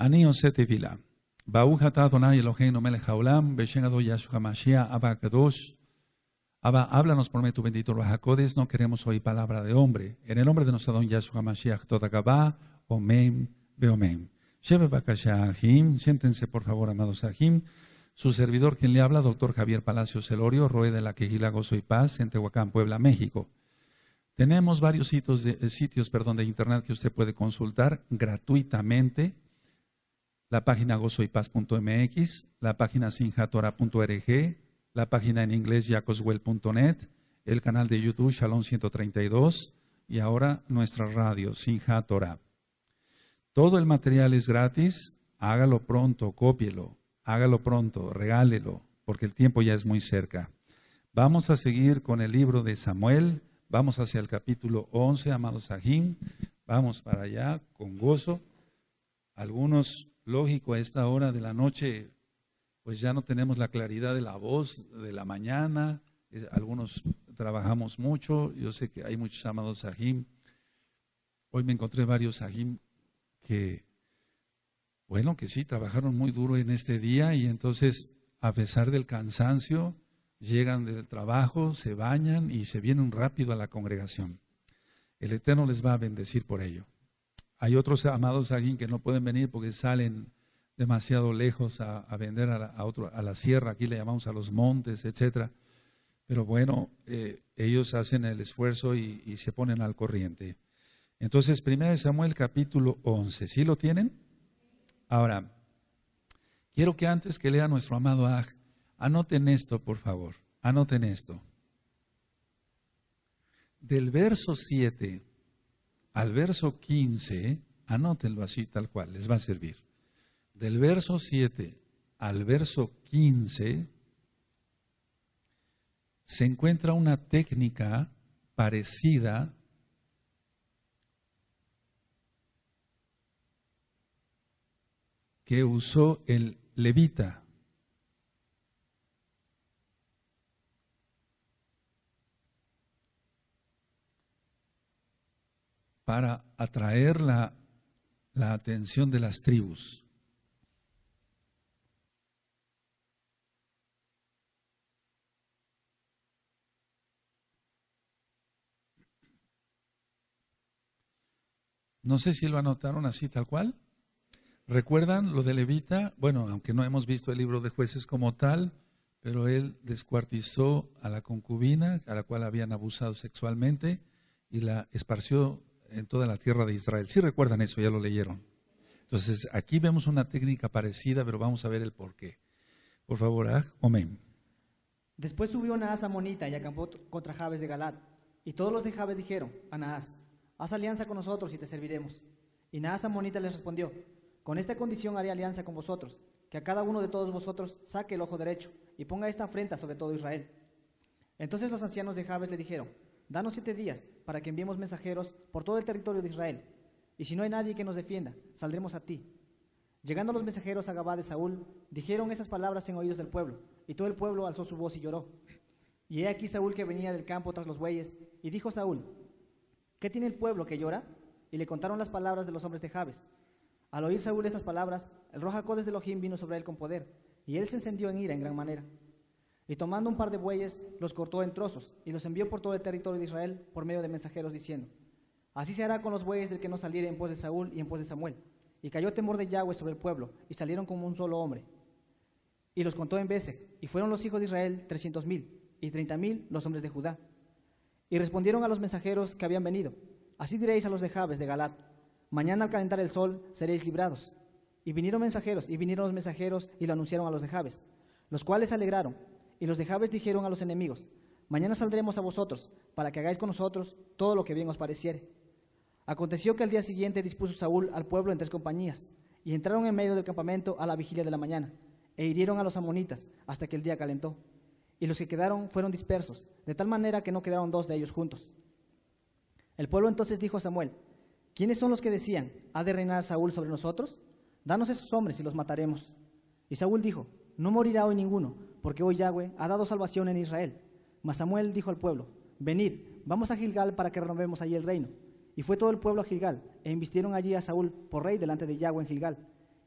Ani עושה תפילה. ברוך אתה אדוני אלוהינו מלך העולם, בשם אדו ישוע המשיח, Abba Kadosh. Abba, háblanos por medio de tu bendito Ruach HaKodesh, no queremos oír palabra de hombre. En el nombre de nuestro don Yahshua Mashiach, toda Gabá, Omen, Beomen. Shebe Bakasha Ahim, siéntense por favor, amados Ahim. Su servidor, quien le habla, doctor Javier Palacios Celorio, Roe de la Quejila Gozo y Paz, en Tehuacán, Puebla, México. Tenemos varios sitios de, eh, sitios perdón, de internet que usted puede consultar gratuitamente. la página gozoypaz.mx, la página sinjatora.org, la página en inglés yacoswell.net, el canal de YouTube Shalom 132 y ahora nuestra radio Sinjatora. Todo el material es gratis, hágalo pronto, cópielo, hágalo pronto, regálelo, porque el tiempo ya es muy cerca. Vamos a seguir con el libro de Samuel, Vamos hacia el capítulo 11, amados Sahim. Vamos para allá con gozo. Algunos, lógico, a esta hora de la noche, pues ya no tenemos la claridad de la voz de la mañana. Algunos trabajamos mucho. Yo sé que hay muchos amados Sahim. Hoy me encontré varios Sahim que, bueno, que sí, trabajaron muy duro en este día y entonces, a pesar del cansancio, llegan del trabajo, se bañan y se vienen rápido a la congregación. El Eterno les va a bendecir por ello. Hay otros amados aquí que no pueden venir porque salen demasiado lejos a, vender a la, otro, a la sierra, aquí le llamamos a los montes, etcétera. Pero bueno, eh, ellos hacen el esfuerzo y, y, se ponen al corriente. Entonces, 1 Samuel capítulo 11, ¿sí lo tienen? Ahora, quiero que antes que lea nuestro amado Aj, Anoten esto, por favor. Anoten esto. Del verso 7 al verso 15, anótenlo así tal cual, les va a servir. Del verso 7 al verso 15 se encuentra una técnica parecida que usó el levita. Para atraer la, la atención de las tribus. No sé si lo anotaron así tal cual. ¿Recuerdan lo de Levita? Bueno, aunque no hemos visto el libro de jueces como tal, pero él descuartizó a la concubina a la cual habían abusado sexualmente y la esparció en toda la tierra de Israel. Si recuerdan eso, ya lo leyeron. Entonces, aquí vemos una técnica parecida, pero vamos a ver el por qué. Por favor, ah, amén. Después subió Naas a Monita y acampó contra Jabes de Galat. Y todos los de Jabes dijeron a Naas, haz alianza con nosotros y te serviremos. Y Naas a Monita les respondió, con esta condición haré alianza con vosotros, que a cada uno de todos vosotros saque el ojo derecho y ponga esta afrenta sobre todo Israel. Entonces los ancianos de Jabes le dijeron, Danos siete días para que enviemos mensajeros por todo el territorio de Israel. Y si no hay nadie que nos defienda, saldremos a ti. Llegando los mensajeros a Gabá de Saúl, dijeron esas palabras en oídos del pueblo, y todo el pueblo alzó su voz y lloró. Y he aquí Saúl que venía del campo tras los bueyes, y dijo Saúl, ¿qué tiene el pueblo que llora? Y le contaron las palabras de los hombres de Jabes. Al oír Saúl estas palabras, el roja de Elohim vino sobre él con poder, y él se encendió en ira en gran manera. Y tomando un par de bueyes, los cortó en trozos y los envió por todo el territorio de Israel por medio de mensajeros diciendo, Así se hará con los bueyes del que no saliere en pos de Saúl y en pos de Samuel. Y cayó temor de Yahweh sobre el pueblo, y salieron como un solo hombre. Y los contó en Besek, y fueron los hijos de Israel trescientos mil, y treinta mil los hombres de Judá. Y respondieron a los mensajeros que habían venido, Así diréis a los de Jabes de Galat, Mañana al calentar el sol seréis librados. Y vinieron mensajeros, y vinieron los mensajeros, y lo anunciaron a los de Jabes, los cuales alegraron, y los de Jabes dijeron a los enemigos, mañana saldremos a vosotros, para que hagáis con nosotros todo lo que bien os pareciere. Aconteció que al día siguiente dispuso Saúl al pueblo en tres compañías, y entraron en medio del campamento a la vigilia de la mañana, e hirieron a los amonitas hasta que el día calentó. Y los que quedaron fueron dispersos, de tal manera que no quedaron dos de ellos juntos. El pueblo entonces dijo a Samuel, ¿quiénes son los que decían, ¿ha de reinar Saúl sobre nosotros? Danos esos hombres y los mataremos. Y Saúl dijo, no morirá hoy ninguno, porque hoy Yahweh ha dado salvación en Israel. Mas Samuel dijo al pueblo, venid, vamos a Gilgal para que renovemos allí el reino. Y fue todo el pueblo a Gilgal, e invistieron allí a Saúl por rey delante de Yahweh en Gilgal.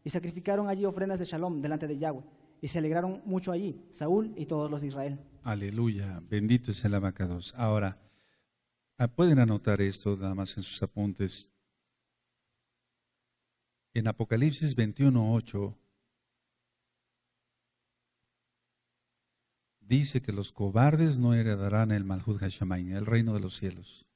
y sacrificaron allí ofrendas de shalom delante de Yahweh, y se alegraron mucho allí, Saúl y todos los de Israel. Aleluya, bendito es el abacados. Ahora, ah, pueden anotar esto nada más en sus apuntes. En Apocalipsis 21.8 dice que los cobardes no heredarán el Malhud Hashemain, el reino de los cielos.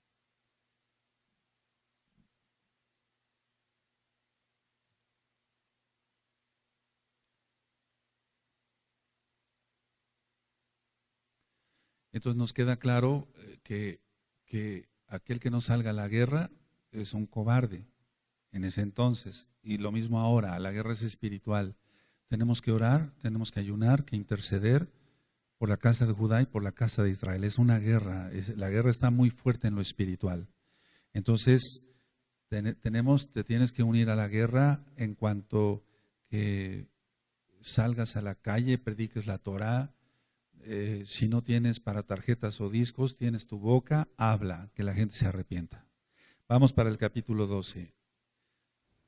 Entonces nos queda claro eh, que, que aquel que no salga a la guerra es un cobarde en ese entonces. Y lo mismo ahora, la guerra es espiritual. Tenemos que orar, tenemos que ayunar, que interceder por la casa de Judá y por la casa de Israel. Es una guerra, la guerra está muy fuerte en lo espiritual. Entonces, tenemos, te tienes que unir a la guerra en cuanto que salgas a la calle, prediques la Torah, eh, si no tienes para tarjetas o discos, tienes tu boca, habla, que la gente se arrepienta. Vamos para el capítulo 12.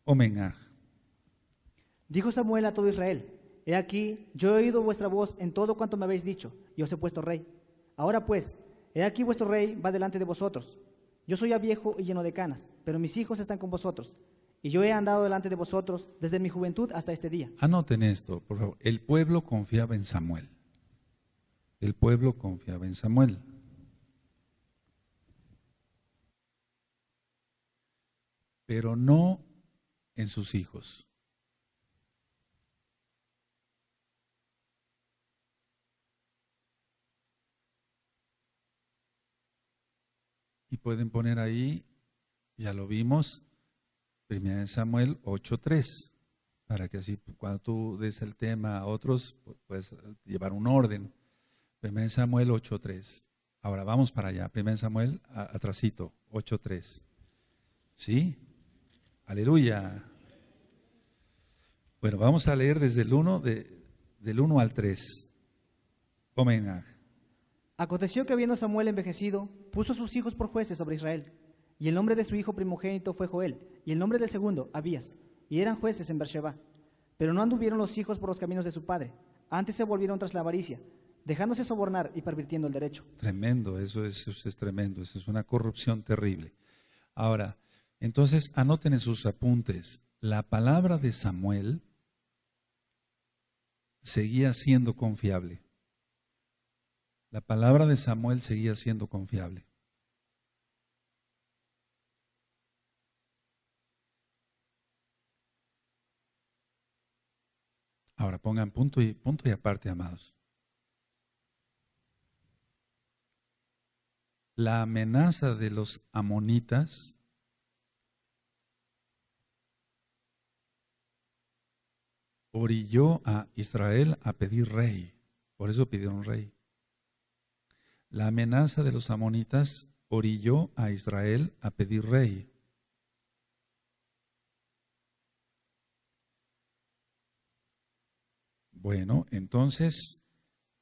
Omenaj. Dijo Samuel a todo Israel, he aquí, yo he oído vuestra voz en todo cuanto me habéis dicho, y os he puesto rey. Ahora pues, he aquí vuestro rey va delante de vosotros. Yo soy ya viejo y lleno de canas, pero mis hijos están con vosotros. Y yo he andado delante de vosotros desde mi juventud hasta este día. Anoten esto, por favor. El pueblo confiaba en Samuel el pueblo confiaba en Samuel. Pero no en sus hijos. Y pueden poner ahí, ya lo vimos, 1 Samuel 8.3, para que así cuando tú des el tema a otros, puedes llevar un orden. 1 Samuel 8.3. Ahora vamos para allá. 1 Samuel, atrasito, 8.3. ¿Sí? Aleluya. Bueno, vamos a leer desde el 1, de, del 1 al 3. Comen. Aconteció que habiendo Samuel envejecido, puso a sus hijos por jueces sobre Israel. Y el nombre de su hijo primogénito fue Joel, y el nombre del segundo, Abías. Y eran jueces en Beersheba. Pero no anduvieron los hijos por los caminos de su padre. Antes se volvieron tras la avaricia dejándose sobornar y pervirtiendo el derecho. Tremendo, eso es, es tremendo, eso es una corrupción terrible. Ahora, entonces anoten en sus apuntes, la palabra de Samuel seguía siendo confiable. La palabra de Samuel seguía siendo confiable. Ahora pongan punto y, punto y aparte, amados. la amenaza de los amonitas orilló a Israel a pedir rey. Por eso pidieron rey. La amenaza de los amonitas orilló a Israel a pedir rey. Bueno, entonces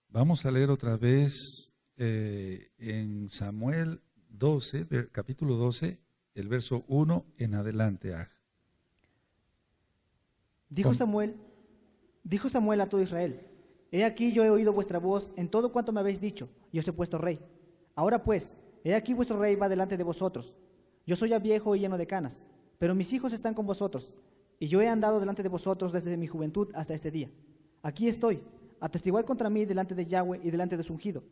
vamos a leer otra vez eh, en Samuel 12, capítulo 12, el verso 1 en adelante. Dijo Samuel, dijo Samuel a todo Israel, he aquí yo he oído vuestra voz en todo cuanto me habéis dicho, y os he puesto rey. Ahora pues, he aquí vuestro rey va delante de vosotros. Yo soy ya viejo y lleno de canas, pero mis hijos están con vosotros, y yo he andado delante de vosotros desde mi juventud hasta este día. Aquí estoy, atestiguad contra mí delante de Yahweh y delante de su ungido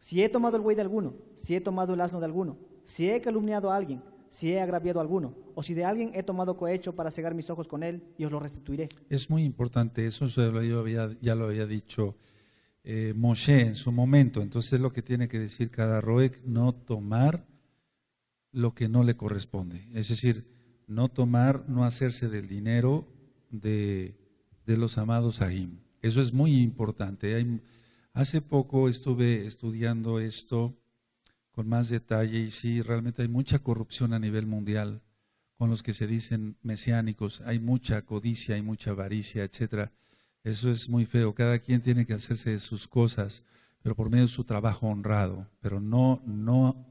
si he tomado el buey de alguno, si he tomado el asno de alguno, si he calumniado a alguien, si he agraviado a alguno, o si de alguien he tomado cohecho para cegar mis ojos con él, y os lo restituiré. Es muy importante, eso yo ya lo había dicho eh, Moshe en su momento. Entonces lo que tiene que decir cada roek, no tomar lo que no le corresponde. Es decir, no tomar, no hacerse del dinero de, de los amados Ahim. Eso es muy importante. Hace poco estuve estudiando esto con más detalle y sí, realmente hay mucha corrupción a nivel mundial con los que se dicen mesiánicos, hay mucha codicia, hay mucha avaricia, etcétera. Eso es muy feo. Cada quien tiene que hacerse de sus cosas, pero por medio de su trabajo honrado, pero no no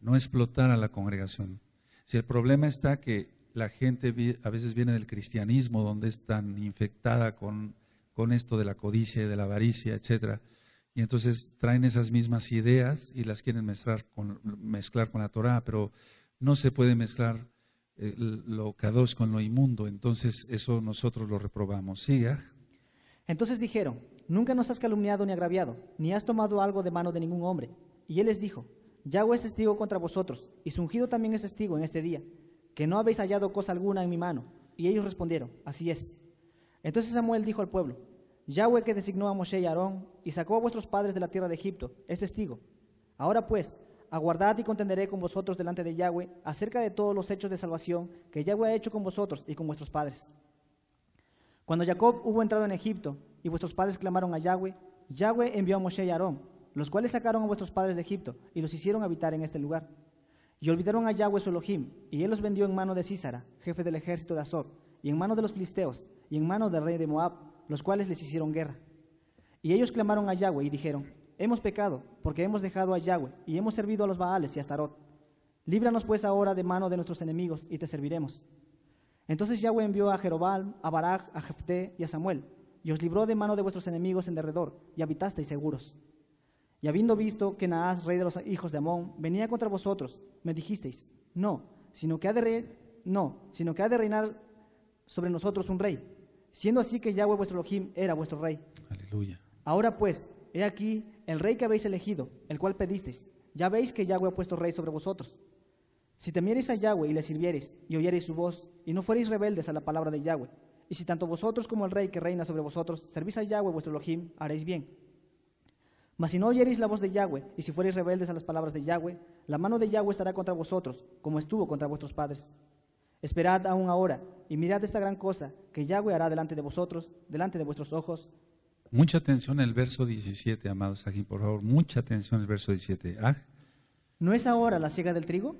no explotar a la congregación. Si el problema está que la gente a veces viene del cristianismo, donde es tan infectada con, con esto de la codicia y de la avaricia, etcétera. Y entonces traen esas mismas ideas y las quieren mezclar con, mezclar con la Torah, pero no se puede mezclar eh, lo kadosh con lo inmundo. Entonces eso nosotros lo reprobamos. Siga. Entonces dijeron, nunca nos has calumniado ni agraviado, ni has tomado algo de mano de ningún hombre. Y él les dijo, Yahweh es testigo contra vosotros, y su ungido también es testigo en este día, que no habéis hallado cosa alguna en mi mano. Y ellos respondieron, así es. Entonces Samuel dijo al pueblo, Yahweh que designó a Moshe y Aarón, y sacó a vuestros padres de la tierra de Egipto, es testigo. Ahora pues, aguardad y contenderé con vosotros delante de Yahweh acerca de todos los hechos de salvación que Yahweh ha hecho con vosotros y con vuestros padres. Cuando Jacob hubo entrado en Egipto y vuestros padres clamaron a Yahweh, Yahweh envió a Moshe y Aarón, los cuales sacaron a vuestros padres de Egipto y los hicieron habitar en este lugar. Y olvidaron a Yahweh su Elohim, y él los vendió en mano de Císara, jefe del ejército de Azor, y en mano de los filisteos, y en mano del rey de Moab, los cuales les hicieron guerra. Y ellos clamaron a Yahweh y dijeron, hemos pecado, porque hemos dejado a Yahweh, y hemos servido a los Baales y a Astarot. Líbranos pues ahora de mano de nuestros enemigos, y te serviremos. Entonces Yahweh envió a Jerobal, a Barak, a Jefté y a Samuel, y os libró de mano de vuestros enemigos en derredor, y habitasteis seguros. Y habiendo visto que Naas, rey de los hijos de Amón, venía contra vosotros, me dijisteis, no, sino que ha de, re- no, sino que ha de reinar sobre nosotros un rey, siendo así que Yahweh vuestro Elohim era vuestro rey. Aleluya. Ahora pues, he aquí el rey que habéis elegido, el cual pedisteis. Ya veis que Yahweh ha puesto rey sobre vosotros. Si temiereis a Yahweh y le sirviereis, y oyereis su voz, y no fuereis rebeldes a la palabra de Yahweh, y si tanto vosotros como el rey que reina sobre vosotros servís a Yahweh vuestro Elohim, haréis bien. Mas si no oyereis la voz de Yahweh, y si fuereis rebeldes a las palabras de Yahweh, la mano de Yahweh estará contra vosotros, como estuvo contra vuestros padres. Esperad aún ahora, y mirad esta gran cosa que Yahweh hará delante de vosotros, delante de vuestros ojos, Mucha atención en el verso 17, amados aquí, por favor. Mucha atención en el verso 17. Ah, ¿No es ahora la siega del trigo?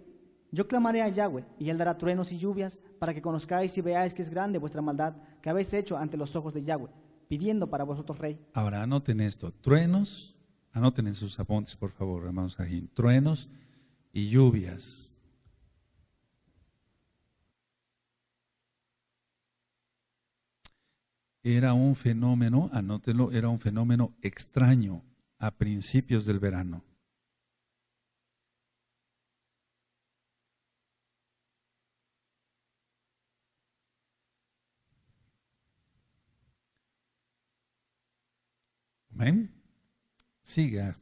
Yo clamaré a Yahweh, y él dará truenos y lluvias, para que conozcáis y veáis que es grande vuestra maldad que habéis hecho ante los ojos de Yahweh, pidiendo para vosotros rey. Ahora anoten esto. Truenos, anoten en sus apuntes, por favor, amados aquí. Truenos y lluvias. Era un fenómeno, anótenlo, era un fenómeno extraño a principios del verano. Amén. Siga.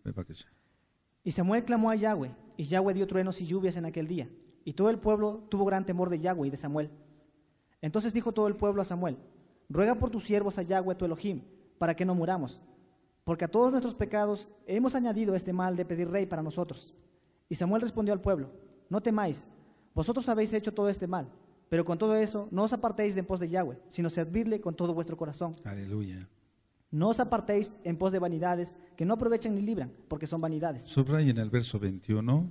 Y Samuel clamó a Yahweh, y Yahweh dio truenos y lluvias en aquel día. Y todo el pueblo tuvo gran temor de Yahweh y de Samuel. Entonces dijo todo el pueblo a Samuel, ruega por tus siervos a Yahweh tu Elohim, para que no muramos, porque a todos nuestros pecados hemos añadido este mal de pedir rey para nosotros. Y Samuel respondió al pueblo, no temáis, vosotros habéis hecho todo este mal, pero con todo eso no os apartéis de en pos de Yahweh, sino servirle con todo vuestro corazón. Aleluya. No os apartéis en pos de vanidades que no aprovechan ni libran, porque son vanidades. Subrayen el verso 21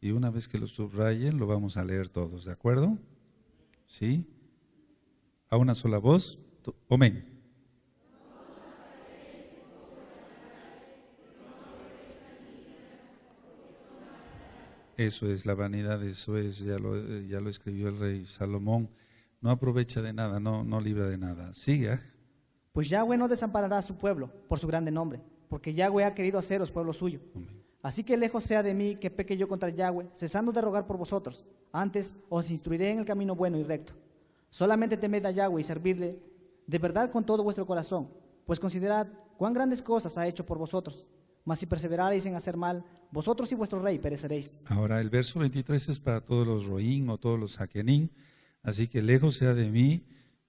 y una vez que lo subrayen lo vamos a leer todos, ¿de acuerdo? ¿Sí? A una sola voz. Amén. Eso es la vanidad, eso es, ya lo, eh, ya lo escribió el rey Salomón. No aprovecha de nada, no, no libra de nada. Siga. Pues Yahweh no desamparará a su pueblo por su grande nombre, porque Yahweh ha querido haceros pueblo suyo. Amén. Así que lejos sea de mí que peque yo contra Yahweh, cesando de rogar por vosotros. Antes os instruiré en el camino bueno y recto. Solamente temed a Yahweh y servidle de verdad con todo vuestro corazón, pues considerad cuán grandes cosas ha hecho por vosotros. Mas si perseverareis en hacer mal, vosotros y vuestro rey pereceréis. Ahora el verso 23 es para todos los roín o todos los jaquenín. Así que lejos sea de mí,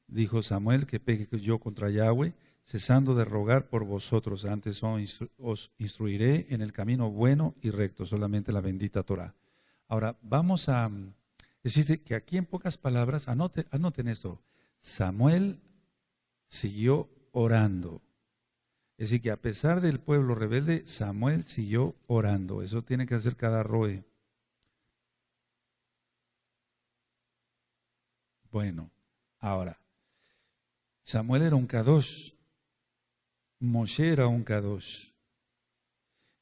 dijo Samuel, que peque yo contra Yahweh, cesando de rogar por vosotros. Antes os instruiré en el camino bueno y recto, solamente la bendita Torah. Ahora vamos a... decir, que aquí en pocas palabras, anote- anoten esto, Samuel siguió orando. Es decir, que a pesar del pueblo rebelde, Samuel siguió orando. Eso tiene que hacer cada roe. Bueno, ahora, Samuel era un kadosh, Moshe era un kadosh.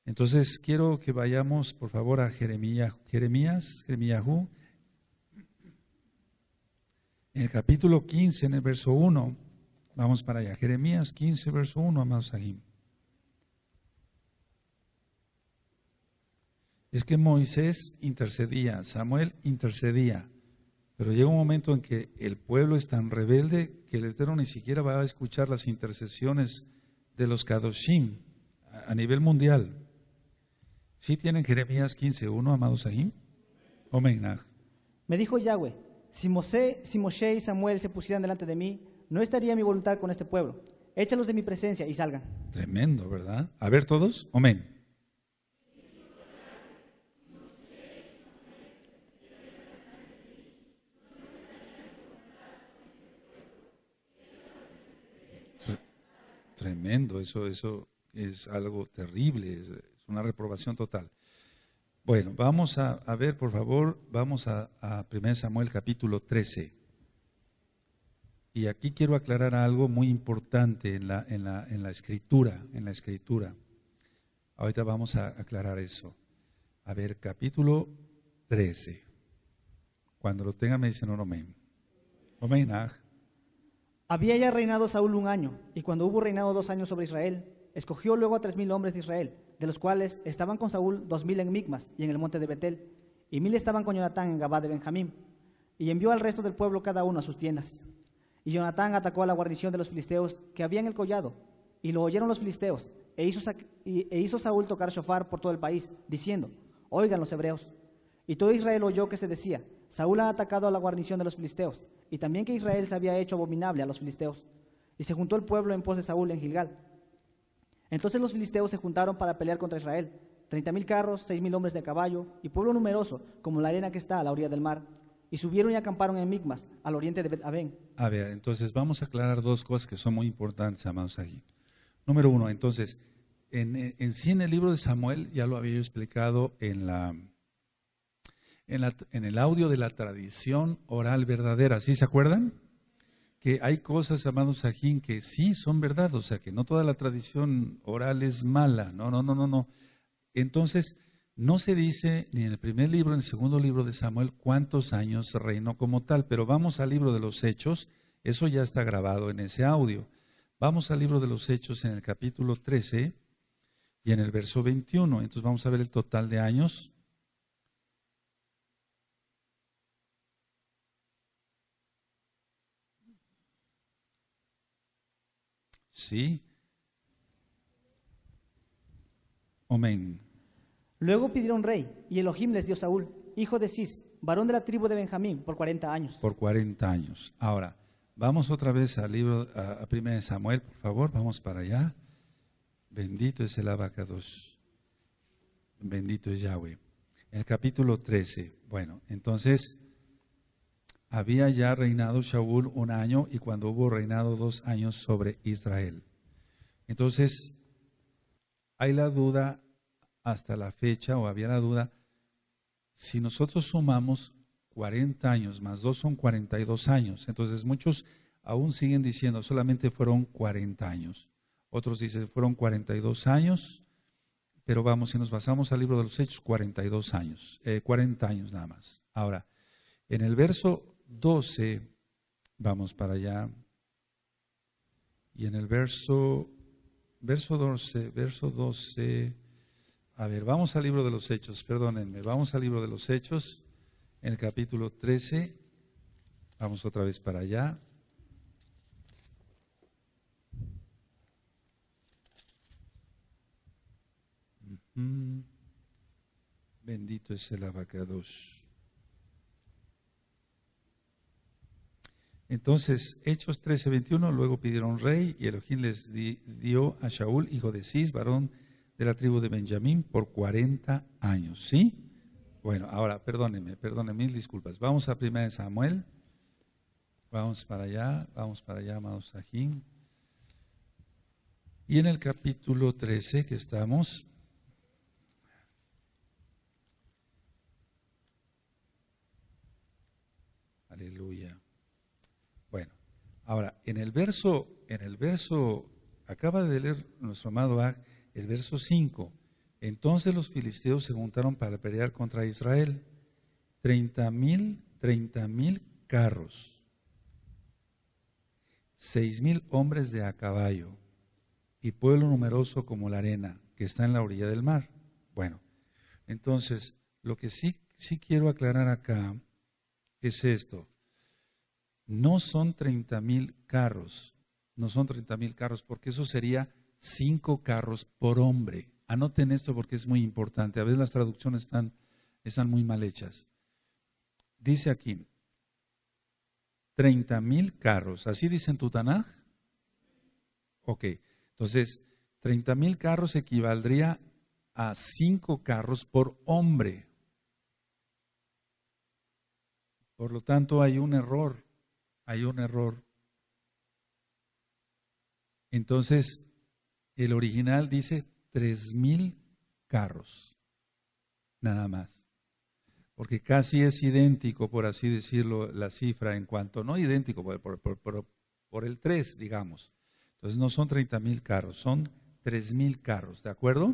Entonces quiero que vayamos, por favor, a Jeremías, Jeremías, Jeremías, En el capítulo 15, en el verso 1, vamos para allá. Jeremías 15, verso 1, amados Sahim. Es que Moisés intercedía, Samuel intercedía, pero llega un momento en que el pueblo es tan rebelde que el Eterno ni siquiera va a escuchar las intercesiones de los Kadoshim a nivel mundial. ¿Sí tienen Jeremías 15.1, amados Sahim? Omenag. Me dijo Yahweh, si Mosé, si Moshe y Samuel se pusieran delante de mí, no estaría mi voluntad con este pueblo. Échalos de mi presencia y salgan. Tremendo, ¿verdad? A ver todos, amén. Tremendo, eso, eso es algo terrible, es una reprobación total. Bueno, vamos a, ver, por favor, vamos a, a 1 Samuel capítulo 13. Y aquí quiero aclarar algo muy importante en la, en la, en la escritura, en la escritura. Ahorita vamos a aclarar eso. A ver, capítulo 13. Cuando lo tenga me dicen no, amén. Amén. Había ya reinado Saúl un año, y cuando hubo reinado dos años sobre Israel, escogió luego a tres mil hombres de Israel, de los cuales estaban con Saúl dos mil en Micmas y en el monte de Betel, y mil estaban con Jonatán en Gabá de Benjamín, y envió al resto del pueblo cada uno a sus tiendas. Y Jonatán atacó a la guarnición de los filisteos que había en el collado, y lo oyeron los filisteos, e hizo, e hizo Saúl tocar shofar por todo el país, diciendo, oigan los hebreos. Y todo Israel oyó que se decía, Saúl ha atacado a la guarnición de los filisteos y también que Israel se había hecho abominable a los filisteos. Y se juntó el pueblo en pos de Saúl en Gilgal. Entonces los filisteos se juntaron para pelear contra Israel. Treinta mil carros, seis mil hombres de caballo y pueblo numeroso, como la arena que está a la orilla del mar. Y subieron y acamparon en Micmas, al oriente de bet -Aben. A ver, entonces vamos a aclarar dos cosas que son muy importantes, amados aquí. Número uno, entonces, en, en sí en el libro de Samuel, ya lo había explicado en la, en, el audio de la tradición oral verdadera. ¿Sí se acuerdan? Que hay cosas, amados Sajín, que sí son verdad, o sea, que no toda la tradición oral es mala. No, no, no, no, no. Entonces, no se dice ni en el primer libro, ni en el segundo libro de Samuel cuántos años reinó como tal, pero vamos al libro de los Hechos, eso ya está grabado en ese audio. Vamos al libro de los Hechos en el capítulo 13 y en el verso 21. Entonces vamos a ver el total de años. Sí. Amén. Luego pidieron rey, y Elohim les dio Saúl, hijo de Cis, varón de la tribu de Benjamín, por 40 años. Por 40 años. Ahora, vamos otra vez al libro, a, a 1 Samuel, por favor, vamos para allá. Bendito es el abacados. Bendito es Yahweh. El capítulo 13. Bueno, entonces había ya reinado Shaul un año y cuando hubo reinado dos años sobre Israel. Entonces, hay la duda hasta la fecha, o había la duda, si nosotros sumamos 40 años más dos son 42 años. Entonces, muchos aún siguen diciendo solamente fueron 40 años. Otros dicen fueron 42 años, pero vamos, si nos basamos al libro de los Hechos, 42 años, 40 eh, años nada más. Ahora, en el verso 12, vamos para allá. Y en el verso, verso 12, verso 12, a ver, vamos al libro de los Hechos, perdónenme, vamos al libro de los Hechos, en el capítulo 13, vamos otra vez para allá. Bendito es el abacados. Entonces, Hechos 13:21, luego pidieron rey y Elohim les dio a Shaul, hijo de Cis, varón de la tribu de Benjamín, por 40 años. ¿Sí? Bueno, ahora, perdónenme, perdónenme, mil disculpas. Vamos a 1 Samuel. Vamos para allá, vamos para allá, amados Sajín. Y en el capítulo 13 que estamos, aleluya. Ahora, en el verso, en el verso, acaba de leer nuestro amado Ag, el verso 5. Entonces los filisteos se juntaron para pelear contra Israel. Treinta mil, treinta mil carros, seis mil hombres de a caballo y pueblo numeroso como la arena que está en la orilla del mar. Bueno, entonces, lo que sí, sí quiero aclarar acá es esto. No son 30 mil carros, no son 30 mil carros, porque eso sería cinco carros por hombre. Anoten esto porque es muy importante. A veces las traducciones están, están muy mal hechas. Dice aquí, 30 mil carros. ¿Así dice en tu Ok, entonces 30 mil carros equivaldría a cinco carros por hombre. Por lo tanto, hay un error, hay un error. Entonces, el original dice tres mil carros, nada más porque casi es idéntico, por así decirlo, la cifra en cuanto, no idéntico, por, el 3, digamos. Entonces no son 30 mil carros, son 3 mil carros, ¿de acuerdo?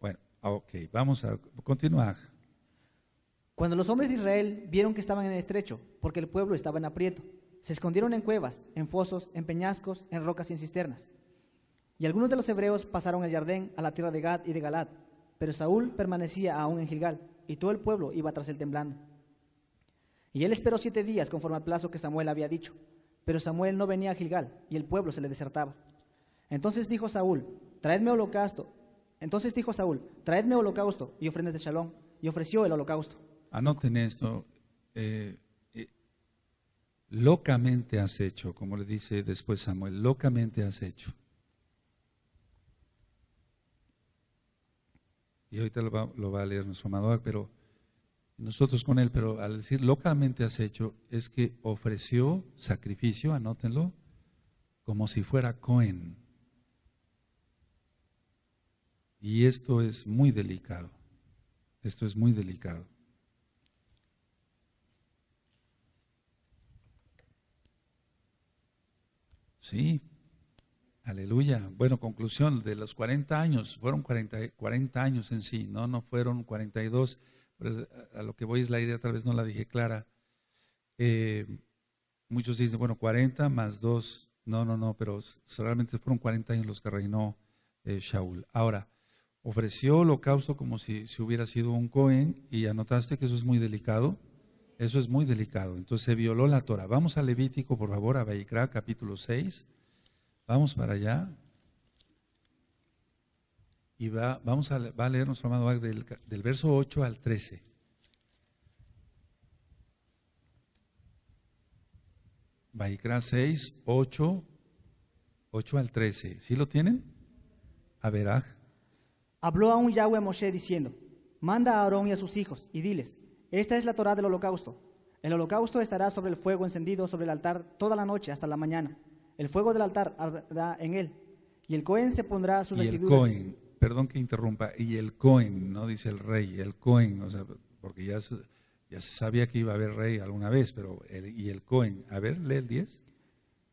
Bueno, ok, vamos a continuar. Cuando los hombres de Israel vieron que estaban en el estrecho, porque el pueblo estaba en aprieto, se escondieron en cuevas, en fosos, en peñascos, en rocas y en cisternas. Y algunos de los hebreos pasaron el Jardín a la tierra de Gad y de Galad, pero Saúl permanecía aún en Gilgal y todo el pueblo iba tras él temblando. Y él esperó siete días conforme al plazo que Samuel había dicho, pero Samuel no venía a Gilgal y el pueblo se le desertaba. Entonces dijo Saúl, traedme holocausto. Entonces dijo Saúl, traedme holocausto y ofrendas de shalom, y ofreció el holocausto. Anoten esto, eh, eh, locamente has hecho, como le dice después Samuel, locamente has hecho. y ahorita lo va, a leer nuestro amado, pero nosotros con él, pero al decir localmente has hecho, es que ofreció sacrificio, anótenlo, como si fuera Cohen. Y esto es muy delicado. Esto es muy delicado. Sí, Aleluya. Bueno, conclusión, de los 40 años, fueron 40, 40 años en sí, no, no fueron 42, pero a lo que voy es la idea, tal vez no la dije clara. Eh, muchos dicen, bueno, 40 más 2, no, no, no, pero solamente fueron 40 años los que reinó eh, Shaul. Ahora, ofreció holocausto como si, si hubiera sido un Cohen y anotaste que eso es muy delicado. Eso es muy delicado. Entonces se violó la Torah. Vamos a Levítico, por favor, a Baikra, capítulo 6. Vamos para allá. Y va, vamos a, va a leer nuestro amado del, del verso 8 al 13. Vaikra 6, 8, 8 al 13. ¿Sí lo tienen? A ver, Habló aún Yahweh a Moshe diciendo, manda a Aarón y a sus hijos y diles, esta es la Torah del holocausto. El holocausto estará sobre el fuego encendido sobre el altar toda la noche hasta la mañana. El fuego del altar arderá en él. Y el Cohen se pondrá sus y El Cohen, perdón que interrumpa, y el Cohen, no dice el rey, el Cohen, o sea, porque ya se, ya se sabía que iba a haber rey alguna vez, pero y el Cohen, a ver, lee el 10.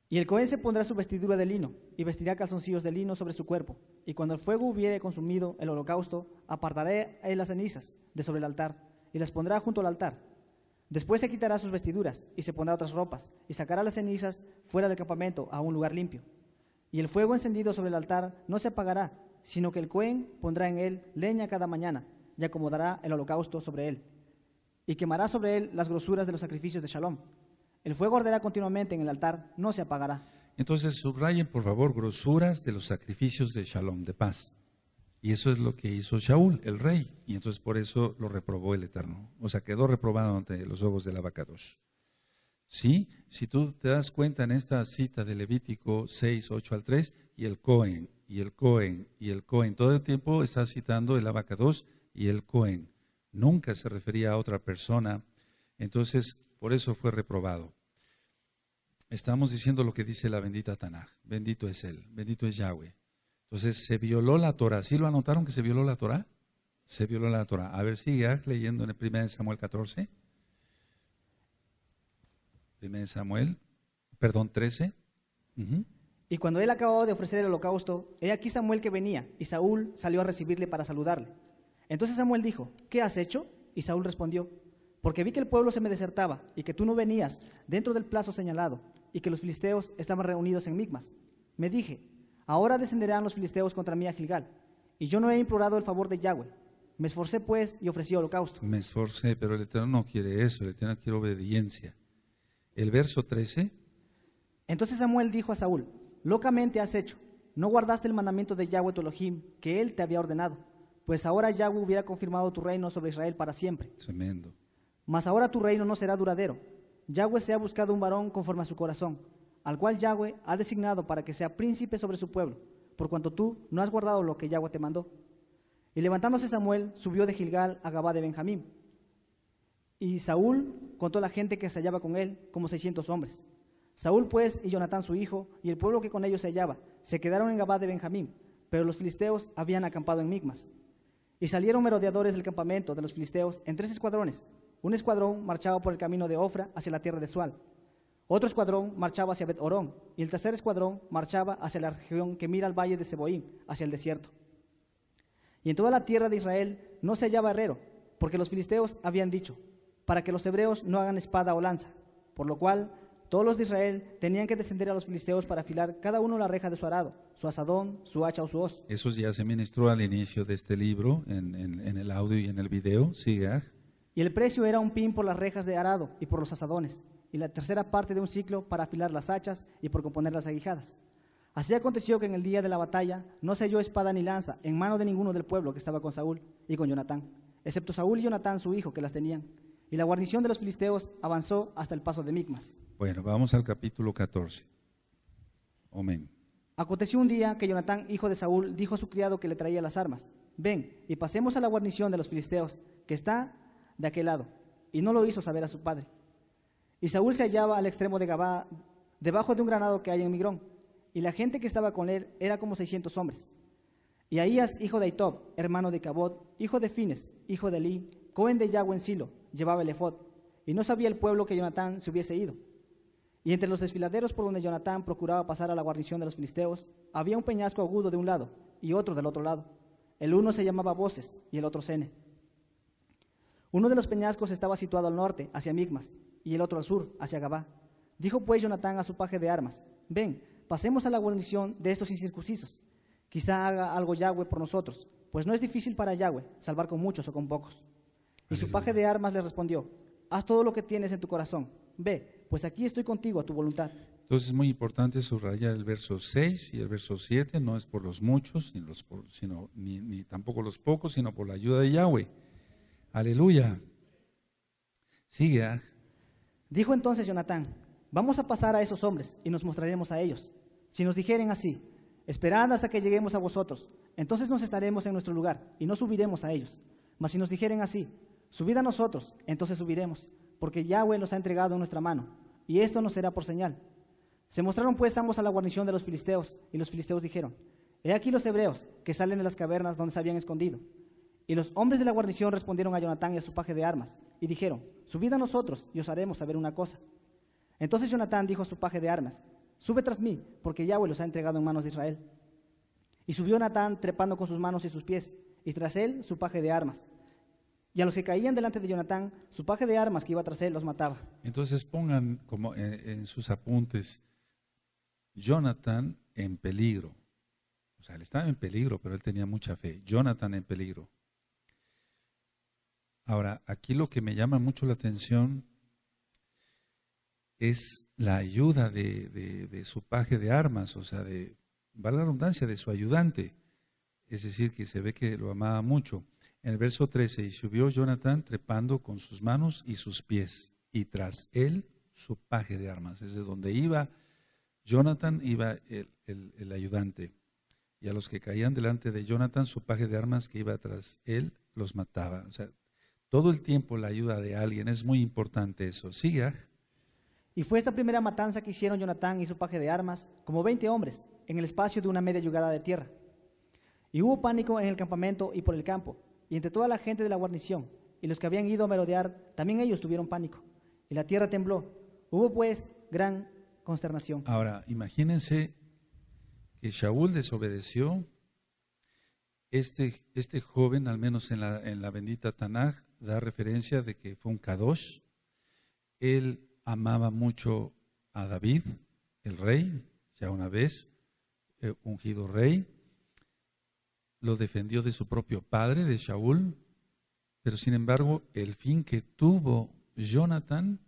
Y el Cohen se pondrá su vestidura de lino y vestirá calzoncillos de lino sobre su cuerpo. Y cuando el fuego hubiere consumido el holocausto, apartaré las cenizas de sobre el altar y las pondrá junto al altar Después se quitará sus vestiduras y se pondrá otras ropas y sacará las cenizas fuera del campamento a un lugar limpio. Y el fuego encendido sobre el altar no se apagará, sino que el Cohen pondrá en él leña cada mañana y acomodará el holocausto sobre él. Y quemará sobre él las grosuras de los sacrificios de Shalom. El fuego arderá continuamente en el altar, no se apagará. Entonces subrayen por favor grosuras de los sacrificios de Shalom, de paz. Y eso es lo que hizo Shaul, el rey. Y entonces por eso lo reprobó el Eterno. O sea, quedó reprobado ante los ojos del abacados. Sí, si tú te das cuenta en esta cita de Levítico 6, 8 al 3, y el Cohen, y el Cohen, y el Cohen, todo el tiempo está citando el abacados y el Cohen. Nunca se refería a otra persona. Entonces, por eso fue reprobado. Estamos diciendo lo que dice la bendita Tanaj. Bendito es Él, bendito es Yahweh. Entonces se violó la Torah. ¿Sí lo anotaron que se violó la Torah? Se violó la Torah. A ver, sigue leyendo en el 1 Samuel 14. 1 Samuel, perdón, 13. Y cuando él acabó de ofrecer el holocausto, he aquí Samuel que venía, y Saúl salió a recibirle para saludarle. Entonces Samuel dijo, ¿qué has hecho? Y Saúl respondió, porque vi que el pueblo se me desertaba y que tú no venías dentro del plazo señalado. y que los filisteos estaban reunidos en Migmas. Me dije, ahora descenderán los filisteos contra mí a Gilgal, y yo no he implorado el favor de Yahweh. Me esforcé pues y ofrecí holocausto. Me esforcé, pero el Eterno no quiere eso, el Eterno quiere obediencia. El verso 13, Entonces Samuel dijo a Saúl, locamente has hecho, no guardaste el mandamiento de Yahweh tu Elohim que él te había ordenado, pues ahora Yahweh hubiera confirmado tu reino sobre Israel para siempre. tremendo. Mas ahora tu reino no será duradero. Yahweh se ha buscado un varón conforme a su corazón, al cual Yahweh ha designado para que sea príncipe sobre su pueblo, por cuanto tú no has guardado lo que Yahweh te mandó. Y levantándose Samuel, subió de Gilgal a Gabá de Benjamín. Y Saúl contó la gente que se hallaba con él como seiscientos hombres. Saúl pues y Jonatán su hijo y el pueblo que con ellos se hallaba se quedaron en Gabá de Benjamín, pero los filisteos habían acampado en Migmas. Y salieron merodeadores del campamento de los filisteos en tres escuadrones. Un escuadrón marchaba por el camino de Ofra hacia la tierra de Sual. Otro escuadrón marchaba hacia Bet Orón y el tercer escuadrón marchaba hacia la región que mira al valle de Seboín, hacia el desierto. Y en toda la tierra de Israel no se hallaba herrero, porque los filisteos habían dicho, para que los hebreos no hagan espada o lanza, por lo cual todos los de Israel tenían que descender a los filisteos para afilar cada uno la reja de su arado, su asadón, su hacha o su hoz. Eso ya se ministró al inicio de este libro, en, en- en el audio y en el video. Sigue. ah. Y el precio era un pin por las rejas de arado y por los asadones, y la tercera parte de un ciclo para afilar las hachas y por componer las aguijadas. Así aconteció que en el día de la batalla no se halló espada ni lanza en mano de ninguno del pueblo que estaba con Saúl y con Jonatán, excepto Saúl y Jonatán su hijo que las tenían. Y la guarnición de los filisteos avanzó hasta el paso de Micmas. Bueno, vamos al capítulo 14. Amén. Aconteció un día que Jonatán, hijo de Saúl, dijo a su criado que le traía las armas, ven y pasemos a la guarnición de los filisteos, que está de aquel lado. Y no lo hizo saber a su padre. Y Saúl se hallaba al extremo de Gabá, debajo de un granado que hay en Migrón, y la gente que estaba con él era como seiscientos hombres. Y Ahías, hijo de Aitob, hermano de Cabot, hijo de Fines, hijo de Eli, Cohen de Yahweh en Silo, llevaba el efod, y no sabía el pueblo que Jonatán se hubiese ido. Y entre los desfiladeros por donde Jonatán procuraba pasar a la guarnición de los filisteos, había un peñasco agudo de un lado y otro del otro lado. El uno se llamaba Voces y el otro Sene. Uno de los peñascos estaba situado al norte, hacia Migmas, y el otro al sur, hacia Gabá. Dijo pues Jonatán a su paje de armas, ven, pasemos a la guarnición de estos incircuncisos. Quizá haga algo Yahweh por nosotros, pues no es difícil para Yahweh salvar con muchos o con pocos. Y su paje de armas le respondió, haz todo lo que tienes en tu corazón. Ve, pues aquí estoy contigo a tu voluntad. Entonces es muy importante subrayar el verso 6 y el verso 7, no es por los muchos, ni, sino, ni tampoco los pocos, sino por la ayuda de Yahweh. Aleluya. Sigue. ah. Dijo entonces Jonatán, vamos a pasar a esos hombres y nos mostraremos a ellos. Si nos dijeren así, esperad hasta que lleguemos a vosotros, entonces nos estaremos en nuestro lugar y no subiremos a ellos. Mas si nos dijeren así, subid a nosotros, entonces subiremos, porque Yahweh los ha entregado en nuestra mano, y esto nos será por señal. Se mostraron pues ambos a la guarnición de los filisteos, y los filisteos dijeron, He aquí los hebreos que salen de las cavernas donde se habían escondido. Y los hombres de la guarnición respondieron a Jonatán y a su paje de armas, y dijeron, Subid a nosotros, y os haremos saber una cosa. Entonces Jonatán dijo a su paje de armas, Sube tras mí, porque Yahweh los ha entregado en manos de Israel. Y subió Natán trepando con sus manos y sus pies, y tras él su paje de armas. Y a los que caían delante de Jonatán, su paje de armas que iba tras él los mataba. Entonces pongan como en, sus apuntes, Jonathan en peligro. O sea, él estaba en peligro, pero él tenía mucha fe. Jonathan en peligro. Ahora, aquí lo que me llama mucho la atención es la ayuda de, su paje de armas, o sea, de, va la redundancia, de su ayudante. Es decir, que se ve que lo amaba mucho. En el verso 13, y subió Jonathan trepando con sus manos y sus pies, y tras él su paje de armas. Es de donde iba Jonathan, iba el, el- el ayudante. Y a los que caían delante de Jonathan, su paje de armas que iba tras él, los mataba. O sea, todo el tiempo la ayuda de alguien es muy importante eso. Siga. Y fue esta primera matanza que hicieron Jonatán y su paje de armas, como veinte hombres, en el espacio de una media yugada de tierra. Y hubo pánico en el campamento y por el campo, y entre toda la gente de la guarnición, y los que habían ido a merodear, también ellos tuvieron pánico. Y la tierra tembló. Hubo pues gran consternación. Ahora, imagínense que Shaul desobedeció. Este, este joven, al menos en la, en la bendita Tanaj, da referencia de que fue un Kadosh. Él amaba mucho a David, el rey, ya una vez eh, ungido rey, lo defendió de su propio padre, de Shaul, pero sin embargo el fin que tuvo Jonathan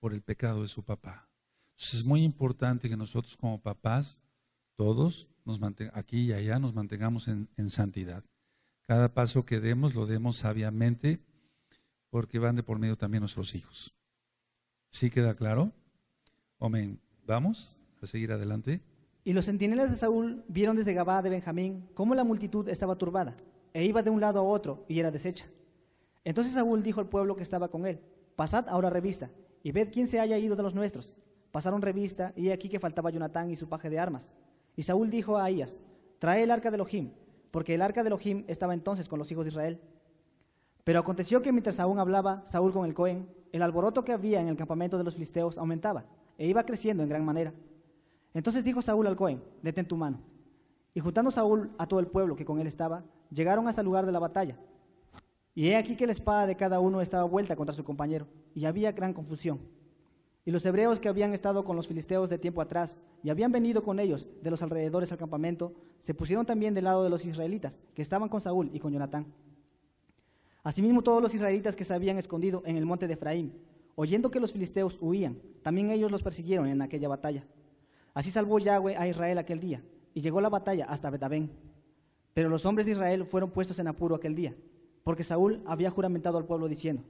por el pecado de su papá. Entonces es muy importante que nosotros como papás, todos, nos aquí y allá, nos mantengamos en, en santidad. Cada paso que demos lo demos sabiamente porque van de por medio también nuestros hijos. ¿Sí queda claro? Amén. Vamos a seguir adelante. Y los centinelas de Saúl vieron desde Gabá de Benjamín cómo la multitud estaba turbada, e iba de un lado a otro y era deshecha. Entonces Saúl dijo al pueblo que estaba con él, pasad ahora revista, y ved quién se haya ido de los nuestros. Pasaron revista, y aquí que faltaba Jonatán y su paje de armas. Y Saúl dijo a Ahías, trae el arca de Elohim, porque el arca de Elohim estaba entonces con los hijos de Israel. Pero aconteció que mientras aún hablaba Saúl con el Cohen, el alboroto que había en el campamento de los filisteos aumentaba, e iba creciendo en gran manera. Entonces dijo Saúl al Cohen, detén tu mano. Y juntando Saúl a todo el pueblo que con él estaba, llegaron hasta el lugar de la batalla. Y he aquí que la espada de cada uno estaba vuelta contra su compañero, y había gran confusión. Y los hebreos que habían estado con los filisteos de tiempo atrás y habían venido con ellos de los alrededores al campamento, se pusieron también del lado de los israelitas, que estaban con Saúl y con Jonatán. Asimismo todos los israelitas que se habían escondido en el monte de Efraín, oyendo que los filisteos huían, también ellos los persiguieron en aquella batalla. Así salvó Yahweh a Israel aquel día, y llegó la batalla hasta Betabén. Pero los hombres de Israel fueron puestos en apuro aquel día, porque Saúl había juramentado al pueblo diciendo,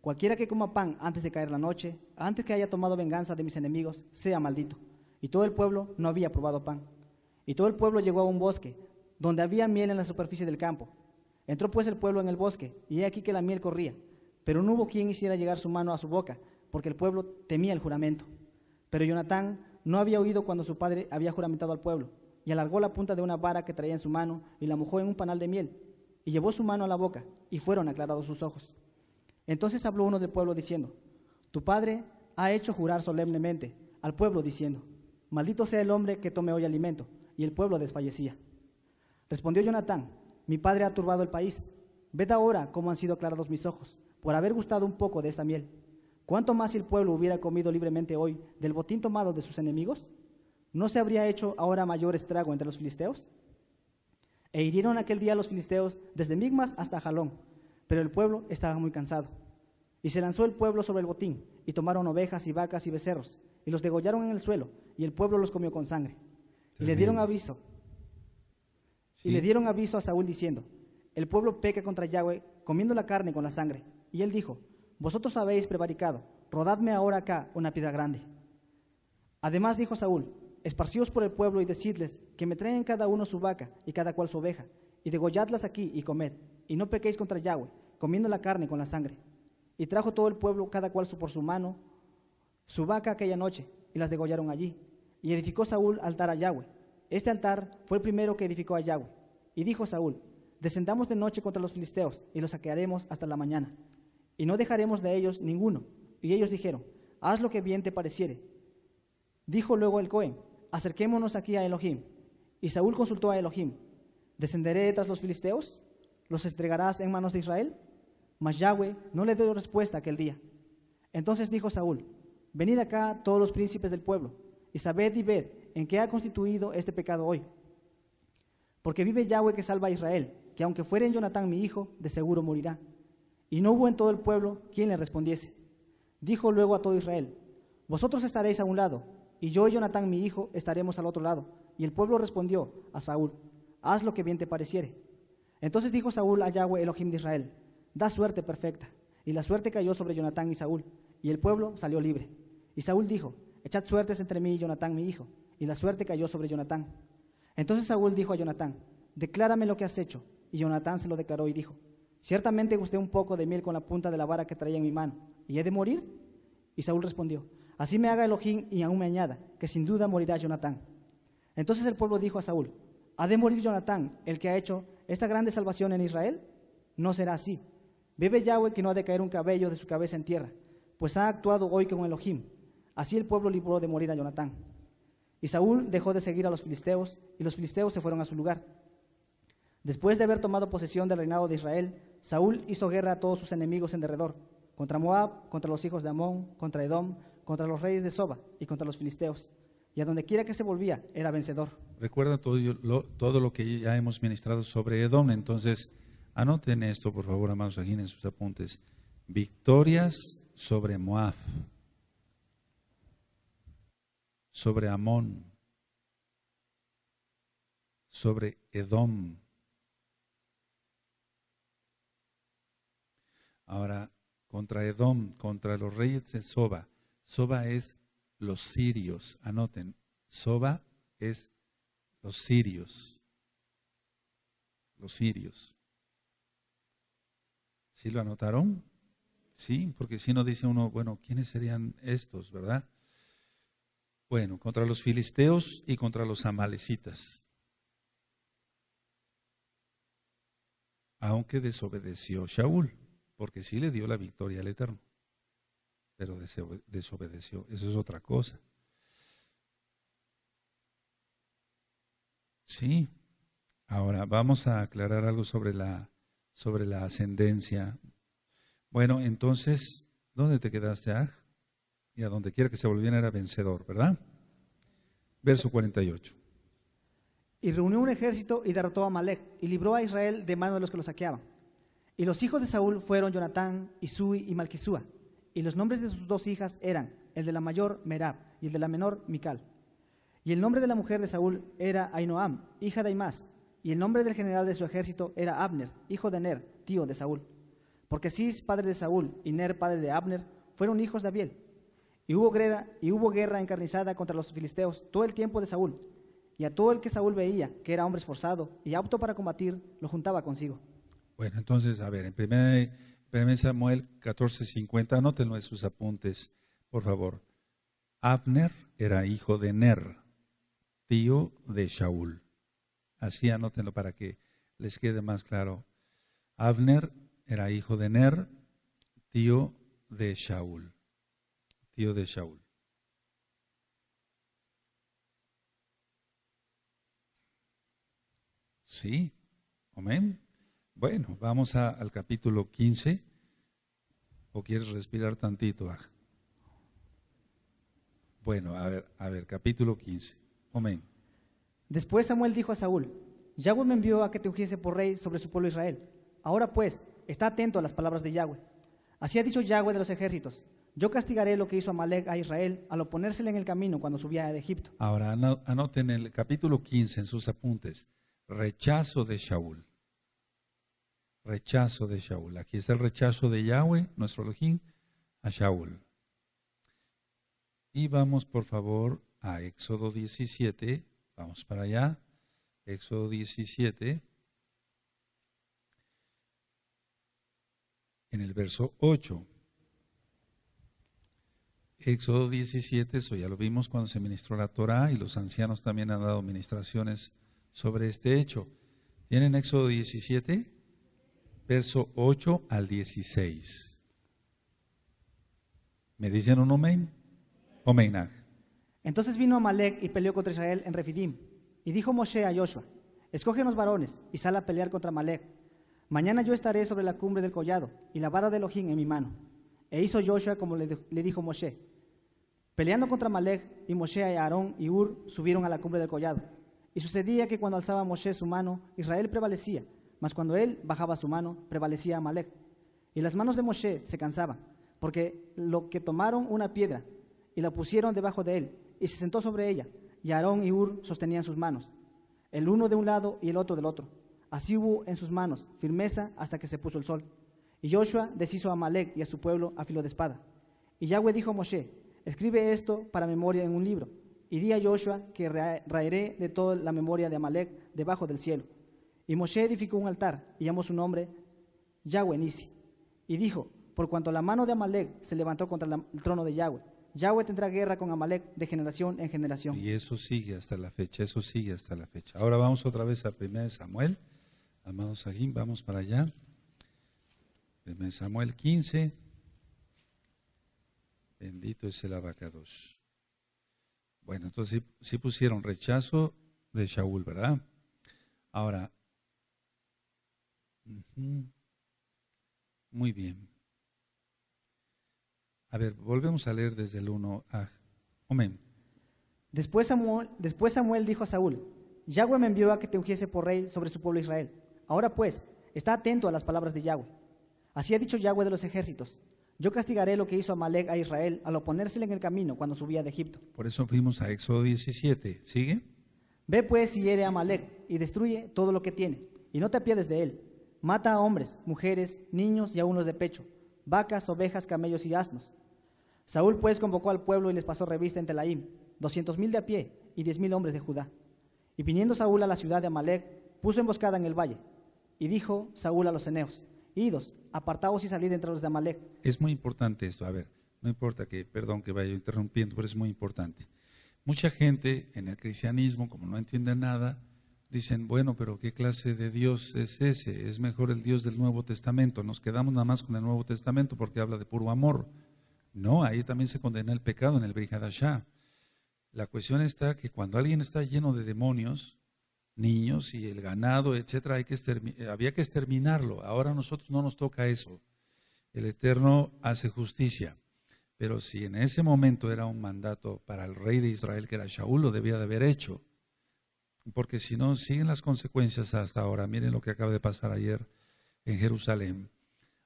cualquiera que coma pan antes de caer la noche, antes que haya tomado venganza de mis enemigos, sea maldito. Y todo el pueblo no había probado pan. Y todo el pueblo llegó a un bosque, donde había miel en la superficie del campo. Entró pues el pueblo en el bosque, y he aquí que la miel corría, pero no hubo quien hiciera llegar su mano a su boca, porque el pueblo temía el juramento. Pero Jonatán no había oído cuando su padre había juramentado al pueblo, y alargó la punta de una vara que traía en su mano y la mojó en un panal de miel, y llevó su mano a la boca, y fueron aclarados sus ojos. Entonces habló uno del pueblo diciendo, Tu padre ha hecho jurar solemnemente al pueblo diciendo, Maldito sea el hombre que tome hoy alimento, y el pueblo desfallecía. Respondió Jonatán, Mi padre ha turbado el país, ved ahora cómo han sido aclarados mis ojos, por haber gustado un poco de esta miel. ¿Cuánto más si el pueblo hubiera comido libremente hoy del botín tomado de sus enemigos? ¿No se habría hecho ahora mayor estrago entre los filisteos? E hirieron aquel día los filisteos desde Migmas hasta Jalón, pero el pueblo estaba muy cansado. Y se lanzó el pueblo sobre el botín, y tomaron ovejas y vacas y becerros, y los degollaron en el suelo, y el pueblo los comió con sangre. Y le dieron aviso. Y le dieron aviso a Saúl diciendo, el pueblo peca contra Yahweh comiendo la carne con la sangre. Y él dijo, vosotros habéis prevaricado, rodadme ahora acá una piedra grande. Además dijo Saúl, esparcíos por el pueblo y decidles que me traigan cada uno su vaca y cada cual su oveja, y degolladlas aquí y comed, y no pequéis contra Yahweh, comiendo la carne con la sangre. Y trajo todo el pueblo, cada cual por su mano, su vaca aquella noche, y las degollaron allí. Y edificó Saúl altar a Yahweh. Este altar fue el primero que edificó a Yahweh. Y dijo Saúl, descendamos de noche contra los filisteos, y los saquearemos hasta la mañana y no dejaremos de ellos ninguno. Y ellos dijeron, haz lo que bien te pareciere. Dijo luego el Cohen, acerquémonos aquí a Elohim. Y Saúl consultó a Elohim, ¿descenderé tras los filisteos? ¿Los entregarás en manos de Israel? Mas Yahweh no le dio respuesta aquel día. Entonces dijo Saúl, venid acá todos los príncipes del pueblo, y sabed y ved en qué ha constituido este pecado hoy. Porque vive Yahweh que salva a Israel, que aunque fuera en Jonatán mi hijo, de seguro morirá. Y no hubo en todo el pueblo quien le respondiese. Dijo luego a todo Israel, vosotros estaréis a un lado, y yo y Jonatán mi hijo estaremos al otro lado. Y el pueblo respondió a Saúl, haz lo que bien te pareciere. Entonces dijo Saúl a Yahweh Elohim de Israel, da suerte perfecta. Y la suerte cayó sobre Jonatán y Saúl, y el pueblo salió libre. Y Saúl dijo, echad suertes entre mí y Jonatán mi hijo. Y la suerte cayó sobre Jonatán. Entonces Saúl dijo a Jonatán, declárame lo que has hecho. Y Jonatán se lo declaró y dijo, Ciertamente gusté un poco de miel con la punta de la vara que traía en mi mano. ¿Y he de morir? Y Saúl respondió, así me haga Elohim y aún me añada, que sin duda morirá Jonatán. Entonces el pueblo dijo a Saúl, ¿ha de morir Jonatán, el que ha hecho esta grande salvación en Israel? No será así. Vive Yahweh que no ha de caer un cabello de su cabeza en tierra, pues ha actuado hoy con Elohim. Así el pueblo libró de morir a Jonatán. Y Saúl dejó de seguir a los filisteos, y los filisteos se fueron a su lugar. Después de haber tomado posesión del reinado de Israel, Saúl hizo guerra a todos sus enemigos en derredor, contra Moab, contra los hijos de Amón, contra Edom, contra los reyes de Soba y contra los filisteos. Y a donde quiera que se volvía, era vencedor. Recuerda todo lo, todo lo que ya hemos ministrado sobre Edom. Entonces, anoten esto, por favor, amados, aquí sus apuntes. Victorias sobre Moab, sobre Amón, sobre Edom. Ahora, contra Edom, contra los reyes de Soba. Soba es los sirios. Anoten, Soba es los sirios. Los sirios. ¿Sí lo anotaron? Sí, porque si no dice uno, bueno, ¿quiénes serían estos, verdad? Bueno, contra los filisteos y contra los amalecitas. Aunque desobedeció Shaul, porque sí le dio la victoria al Eterno, pero desobedeció. Eso es otra cosa. Sí. Ahora vamos a aclarar algo sobre la, sobre la ascendencia. Bueno, entonces, ¿dónde te quedaste, Ah? Y a donde quiera que se volviera era vencedor, ¿verdad? Verso 48. Y reunió un ejército y derrotó a Malek y libró a Israel de mano de los que lo saqueaban. Y los hijos de Saúl fueron Jonatán, Isui y Malquisúa. Y los nombres de sus dos hijas eran el de la mayor Merab y el de la menor Mical. Y el nombre de la mujer de Saúl era Ainoam, hija de Aimás, y el nombre del general de su ejército era Abner, hijo de Ner, tío de Saúl. Porque Cis, padre de Saúl, y Ner, padre de Abner, fueron hijos de Abiel. Y hubo, guerra, y hubo guerra encarnizada contra los filisteos todo el tiempo de Saúl. Y a todo el que Saúl veía, que era hombre esforzado y apto para combatir, lo juntaba consigo. Bueno, entonces, a ver, en 1 Samuel 14:50, anótenlo en sus apuntes, por favor. Abner era hijo de Ner, tío de Shaul. Así anótenlo para que les quede más claro. Abner era hijo de Ner, tío de Shaul. Tío de Shaul. Sí, amén. Bueno, vamos al capítulo 15. ¿O quieres respirar tantito? Bueno, a ver, a ver, capítulo 15. Amén. Después Samuel dijo a Saúl, Yahweh me envió a que te ungiese por rey sobre su pueblo Israel. Ahora pues, está atento a las palabras de Yahweh. Así ha dicho Yahweh de los ejércitos. Yo castigaré lo que hizo Amalek a Israel al oponérsele en el camino cuando subía de Egipto. Ahora anoten el capítulo 15 en sus apuntes. Rechazo de Shaul. Rechazo de Shaul. Aquí está el rechazo de Yahweh, nuestro Elohim, a Shaul. Y vamos por favor a Éxodo 17. Vamos para allá. Éxodo 17. En el verso 8. Éxodo 17, eso ya lo vimos cuando se ministró la Torah y los ancianos también han dado ministraciones sobre este hecho. ¿Tienen Éxodo 17? Verso 8 al 16. ¿Me dicen un amén? Amén. Entonces vino Amalek y peleó contra Israel en Refidim. Y dijo Moshe a Joshua, escógenos varones y sal a pelear contra Amalek. Mañana yo estaré sobre la cumbre del collado y la vara de Elohim en mi mano. E hizo Joshua como le, dijo Moshe. Peleando contra Amalek, y Moshe y Aarón y Ur subieron a la cumbre del collado. Y sucedía que cuando alzaba Moshe su mano, Israel prevalecía, mas cuando él bajaba su mano, prevalecía Amalek. Y las manos de Moshe se cansaban, porque lo que tomaron una piedra y la pusieron debajo de él, y se sentó sobre ella, y Aarón y Ur sostenían sus manos, el uno de un lado y el otro del otro. Así hubo en sus manos firmeza hasta que se puso el sol. Y Joshua deshizo a Amalek y a su pueblo a filo de espada. Y Yahweh dijo a Moshe, escribe esto para memoria en un libro y di a Joshua que raeré de toda la memoria de Amalek debajo del cielo. Y Moshe edificó un altar y llamó su nombre Yahweh Nisi. Y dijo, por cuanto la mano de Amalek se levantó contra el trono de Yahweh, Yahweh tendrá guerra con Amalek de generación en generación. Y eso sigue hasta la fecha, eso sigue hasta la fecha. Ahora vamos otra vez a 1 Samuel. Amados aquí, vamos para allá. 1 Samuel 15. Bendito es el abacados. Bueno, entonces sí, pusieron rechazo de Shaul, ¿verdad? Ahora, muy bien. A ver, volvemos a leer desde el 1 a... Amén. Después Samuel, después Samuel dijo a Saúl, Yahweh me envió a que te ungiese por rey sobre su pueblo Israel. Ahora pues, está atento a las palabras de Yahweh. Así ha dicho Yahweh de los ejércitos. Yo castigaré lo que hizo Amalek a Israel al oponérsele en el camino cuando subía de Egipto. Por eso fuimos a Éxodo 17. ¿Sigue? Ve pues y hiere a Amalek y destruye todo lo que tiene, y no te apiades de él. Mata a hombres, mujeres, niños y a unos de pecho, vacas, ovejas, camellos y asnos. Saúl pues convocó al pueblo y les pasó revista en Telaim, doscientos mil de a pie y diez mil hombres de Judá. Y viniendo Saúl a la ciudad de Amalek, puso emboscada en el valle. Y dijo Saúl a los eneos, idos, apartaos y salid entre los de Amalek. Es muy importante esto. A ver, no importa que, perdón que vaya interrumpiendo, pero es muy importante. Mucha gente en el cristianismo, como no entienden nada, dicen, bueno, pero ¿qué clase de Dios es ese? Es mejor el Dios del Nuevo Testamento. Nos quedamos nada más con el Nuevo Testamento porque habla de puro amor. No, ahí también se condena el pecado en el Brihadashah. La cuestión está que cuando alguien está lleno de demonios, niños y el ganado, etcétera, hay que había que exterminarlo. Ahora a nosotros no nos toca eso. El Eterno hace justicia. Pero si en ese momento era un mandato para el rey de Israel, que era Shaul, lo debía de haber hecho. Porque si no, siguen las consecuencias hasta ahora. Miren lo que acaba de pasar ayer en Jerusalén.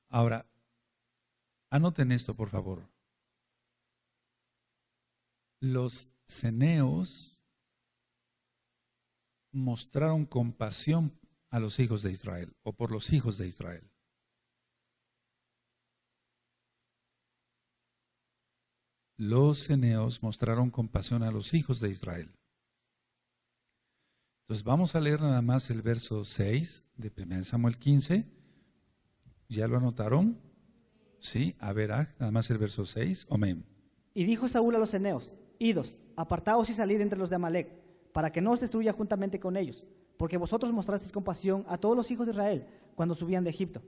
Ahora, anoten esto, por favor. Los ceneos mostraron compasión a los hijos de Israel o por los hijos de Israel. Los ceneos mostraron compasión a los hijos de Israel. Entonces vamos a leer nada más el verso 6 de 1 Samuel 15. ¿Ya lo anotaron? Sí, a ver, ah, nada más el verso 6. Amén. Y dijo Saúl a los ceneos, idos, apartaos y salid entre los de Amalek, para que no os destruya juntamente con ellos, porque vosotros mostrasteis compasión a todos los hijos de Israel cuando subían de Egipto.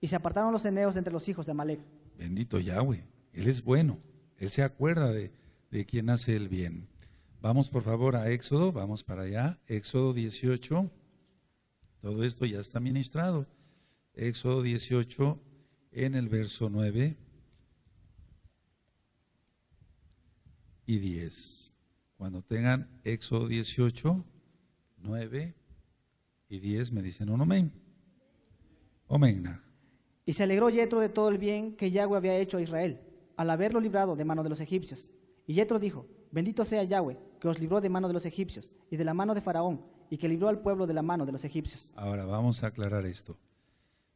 Y se apartaron los eneos entre los hijos de Amalek. Bendito Yahweh, Él es bueno, Él se acuerda de, de quien hace el bien. Vamos por favor a Éxodo, vamos para allá, Éxodo 18, todo esto ya está ministrado. Éxodo 18 en el verso 9 y 10. Cuando tengan Éxodo 18, 9 y 10, me dicen un amén. Amén. Y se alegró Yetro de todo el bien que Yahweh había hecho a Israel, al haberlo librado de mano de los egipcios. Y Yetro dijo: Bendito sea Yahweh, que os libró de mano de los egipcios y de la mano de Faraón, y que libró al pueblo de la mano de los egipcios. Ahora vamos a aclarar esto.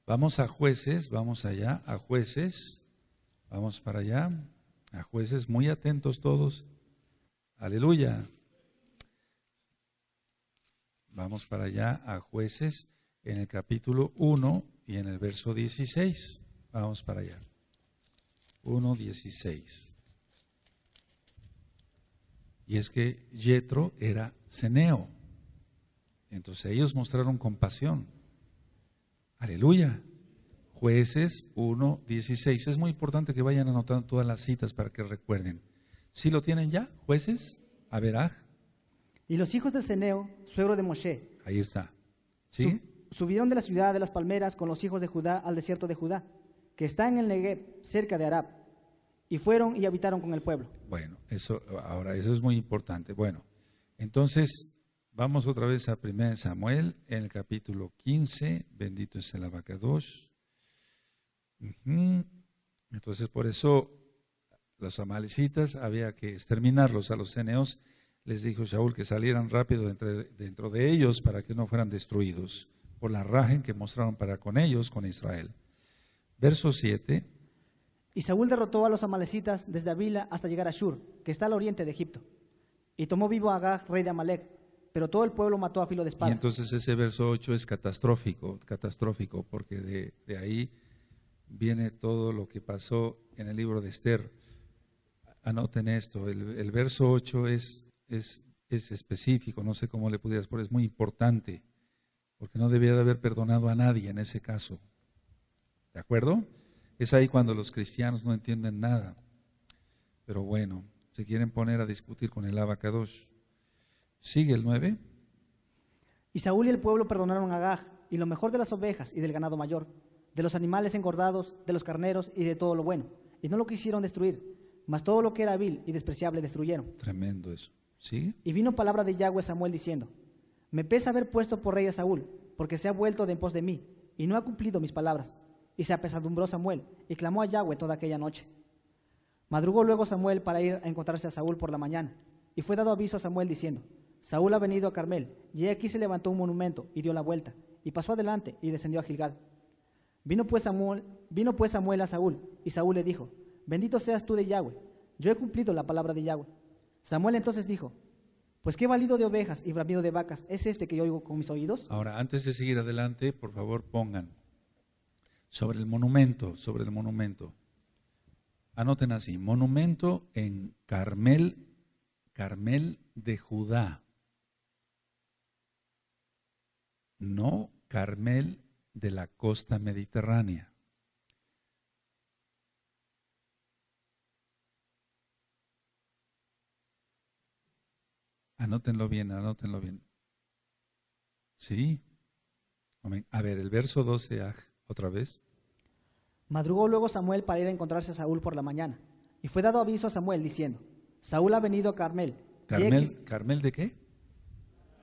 Vamos a jueces, vamos allá, a jueces, vamos para allá a jueces, muy atentos todos. Aleluya. Vamos para allá a jueces en el capítulo 1 y en el verso 16. Vamos para allá. 1, 16. Y es que Yetro era ceneo. Entonces ellos mostraron compasión. Aleluya. Jueces 1, 16. Es muy importante que vayan anotando todas las citas para que recuerden. ¿Sí lo tienen ya, jueces? A ver, Y los hijos de Ceneo, suegro de Moshe. Ahí está. ¿Sí? subieron de la ciudad de las palmeras con los hijos de Judá al desierto de Judá, que está en el Negev, cerca de Arab. Y fueron y habitaron con el pueblo. Bueno, eso, ahora, eso es muy importante. Bueno, entonces vamos otra vez a 1 Samuel, en el capítulo 15. Bendito es el abacados. Entonces, por eso los amalecitas había que exterminarlos a los ceneos. Les dijo Shaul que salieran rápido dentro de ellos para que no fueran destruidos por la rajen que mostraron para con ellos, con Israel. Verso 7. Y Saúl derrotó a los amalecitas desde Avila hasta llegar a Shur, que está al oriente de Egipto. Y tomó vivo a Agag, rey de Amalek, pero todo el pueblo mató a filo de espada. Y entonces ese verso 8 es catastrófico, catastrófico, porque de, de ahí viene todo lo que pasó en el libro de Esther. Anoten esto, el, verso 8 es, es, es, específico, no sé cómo le pudieras poner, es muy importante, porque no debía de haber perdonado a nadie en ese caso. ¿De acuerdo? Es ahí cuando los cristianos no entienden nada. Pero bueno, se quieren poner a discutir con el abacados. Sigue el 9. Y Saúl y el pueblo perdonaron a Agag y lo mejor de las ovejas y del ganado mayor de los animales engordados, de los carneros y de todo lo bueno. y no lo quisieron destruir, mas todo lo que era vil y despreciable destruyeron. Tremendo eso. ¿Sigue? Y vino palabra de Yahweh a Samuel diciendo, me pesa haber puesto por rey a Saúl, porque se ha vuelto de en pos de mí, y no ha cumplido mis palabras. Y se apesadumbró Samuel, y clamó a Yahweh toda aquella noche. Madrugó luego Samuel para ir a encontrarse a Saúl por la mañana, y fue dado aviso a Samuel diciendo, Saúl ha venido a Carmel, y aquí se levantó un monumento, y dio la vuelta, y pasó adelante, y descendió a Gilgal. Vino pues Samuel, vino pues Samuel a Saúl, y Saúl le dijo, Bendito seas tú de Yahweh, yo he cumplido la palabra de Yahweh. Samuel entonces dijo, Pues qué valido de ovejas y bramido de vacas es este que yo oigo con mis oídos. Ahora, antes de seguir adelante, por favor pongan sobre el monumento, sobre el monumento. Anoten así, monumento en Carmel, Carmel de Judá. No Carmel de la costa mediterránea. Anótenlo bien, anótenlo bien. Sí. A ver, el verso 12, otra vez. Madrugó luego Samuel para ir a encontrarse a Saúl por la mañana. Y fue dado aviso a Samuel diciendo, Saúl ha venido a Carmel. ¿Carmel, Carmel de qué?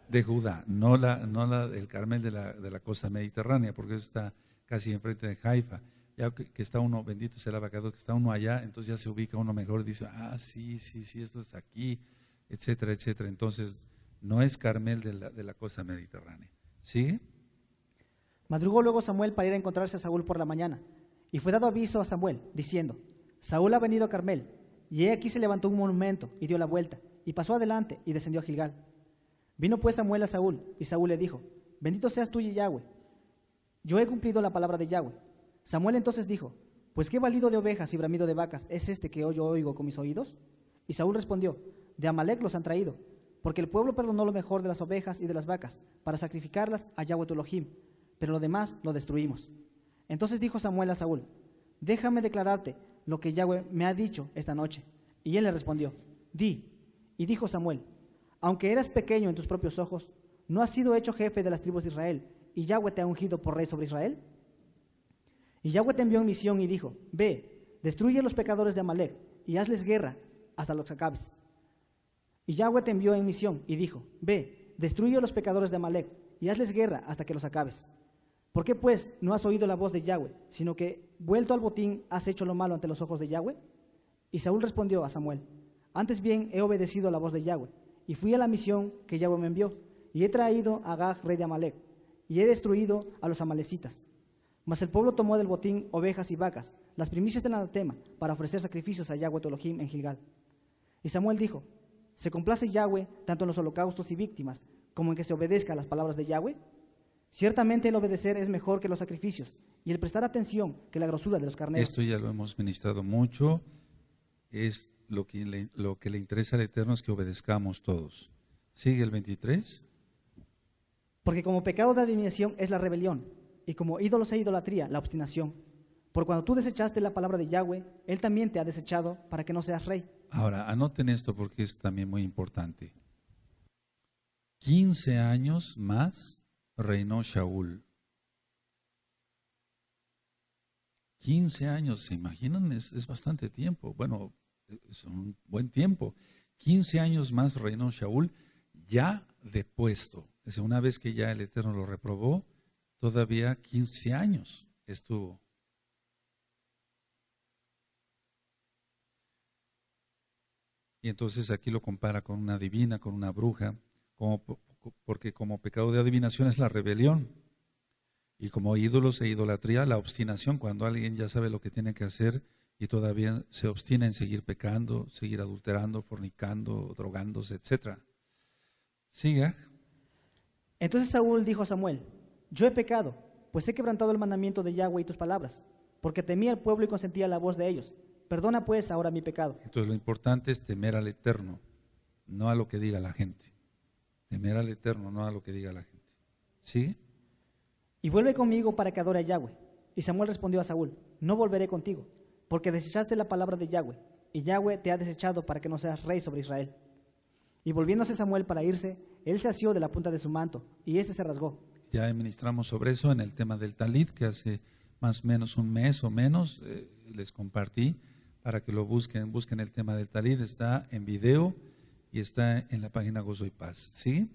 De Judá, no la, no la el Carmel de la, de la costa mediterránea, porque eso está casi enfrente de Haifa. Ya que, que está uno, bendito sea el abacado, que está uno allá, entonces ya se ubica uno mejor, dice, ah, sí, sí, sí, esto está aquí, etcétera, etcétera. Entonces, no es Carmel de la, de la costa mediterránea. ¿Sí? Madrugó luego Samuel para ir a encontrarse a Saúl por la mañana. Y fue dado aviso a Samuel, diciendo, Saúl ha venido a Carmel. Y he aquí se levantó un monumento y dio la vuelta, y pasó adelante y descendió a Gilgal. Vino pues Samuel a Saúl, y Saúl le dijo, Bendito seas tú, Yahweh. Yo he cumplido la palabra de Yahweh. Samuel entonces dijo, Pues qué valido de ovejas y bramido de vacas es este que hoy yo oigo con mis oídos. Y Saúl respondió, De Amalek los han traído, porque el pueblo perdonó lo mejor de las ovejas y de las vacas, para sacrificarlas a Yahweh tu Elohim, pero lo demás lo destruimos. Entonces dijo Samuel a Saúl, Déjame declararte lo que Yahweh me ha dicho esta noche. Y él le respondió, Di. Y dijo Samuel, Aunque eras pequeño en tus propios ojos, ¿no has sido hecho jefe de las tribus de Israel, y Yahweh te ha ungido por rey sobre Israel? Y Yahweh te envió en misión y dijo, Ve, destruye a los pecadores de Amalek, y hazles guerra hasta los acabes. Y Yahweh te envió en misión y dijo, Ve, destruye a los pecadores de Amalek, y hazles guerra hasta que los acabes. ¿Por qué pues no has oído la voz de Yahweh, sino que, vuelto al botín, has hecho lo malo ante los ojos de Yahweh? Y Saúl respondió a Samuel, Antes bien he obedecido a la voz de Yahweh, y fui a la misión que Yahweh me envió, y he traído a Gag, rey de Amalek, y he destruido a los amalecitas. Mas el pueblo tomó del botín ovejas y vacas, las primicias del anatema, para ofrecer sacrificios a Yahweh tu Elohim en Gilgal. Y Samuel dijo, ¿se complace Yahweh tanto en los holocaustos y víctimas como en que se obedezca a las palabras de Yahweh? Ciertamente el obedecer es mejor que los sacrificios y el prestar atención que la grosura de los carneros. Esto ya lo hemos ministrado mucho. Es lo que le, lo que le interesa al Eterno es que obedezcamos todos. Sigue el 23. Porque como pecado de adivinación es la rebelión, y como ídolos e idolatría la obstinación. Por cuando tú desechaste la palabra de Yahweh, Él también te ha desechado para que no seas rey. Ahora, anoten esto porque es también muy importante. 15 años más reinó Shaul. 15 años, ¿se imaginan? Es, es bastante tiempo. Bueno, es un buen tiempo. 15 años más reinó Shaul ya depuesto. Es una vez que ya el Eterno lo reprobó, todavía 15 años estuvo. Y entonces aquí lo compara con una divina, con una bruja, como, porque como pecado de adivinación es la rebelión. Y como ídolos e idolatría, la obstinación, cuando alguien ya sabe lo que tiene que hacer y todavía se obstina en seguir pecando, seguir adulterando, fornicando, drogándose, etc. Siga. Entonces Saúl dijo a Samuel, yo he pecado, pues he quebrantado el mandamiento de Yahweh y tus palabras, porque temía al pueblo y consentía la voz de ellos. Perdona pues ahora mi pecado. Entonces lo importante es temer al Eterno, no a lo que diga la gente. Temer al Eterno, no a lo que diga la gente. ¿Sí? Y vuelve conmigo para que adore a Yahweh. Y Samuel respondió a Saúl, no volveré contigo, porque desechaste la palabra de Yahweh, y Yahweh te ha desechado para que no seas rey sobre Israel. Y volviéndose Samuel para irse, él se asió de la punta de su manto, y éste se rasgó. Ya ministramos sobre eso en el tema del talit, que hace más o menos un mes o menos eh, les compartí, para que lo busquen, busquen el tema del talid, está en video y está en la página Gozo y Paz. ¿Sí?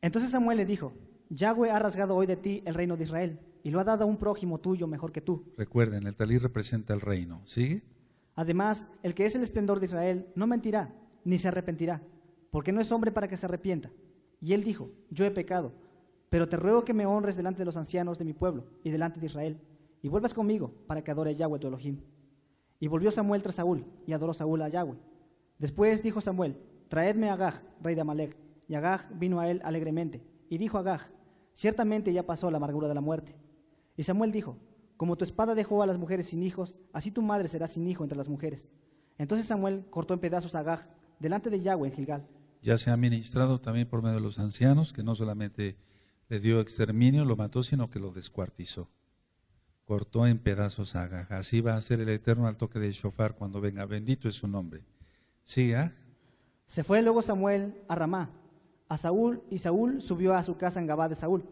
Entonces Samuel le dijo, Yahweh ha rasgado hoy de ti el reino de Israel y lo ha dado a un prójimo tuyo mejor que tú. Recuerden, el talid representa el reino. ¿Sí? Además, el que es el esplendor de Israel no mentirá, ni se arrepentirá, porque no es hombre para que se arrepienta. Y él dijo, yo he pecado, pero te ruego que me honres delante de los ancianos de mi pueblo y delante de Israel, y vuelvas conmigo para que adore a Yahweh tu Elohim. Y volvió Samuel tras Saúl, y adoró Saúl a Yahweh. Después dijo Samuel, traedme a Agag, rey de Amalek. Y Agag vino a él alegremente, y dijo a Agag, ciertamente ya pasó la amargura de la muerte. Y Samuel dijo, como tu espada dejó a las mujeres sin hijos, así tu madre será sin hijo entre las mujeres. Entonces Samuel cortó en pedazos a Agag delante de Yahweh en Gilgal. Ya se ha ministrado también por medio de los ancianos, que no solamente le dio exterminio, lo mató, sino que lo descuartizó. Cortó en pedazos a Agag. Así va a ser el Eterno al toque de shofar cuando venga. Bendito es su nombre. Siga. Se fue luego Samuel a Ramá, a Saúl, y Saúl subió a su casa en Gabá de Saúl.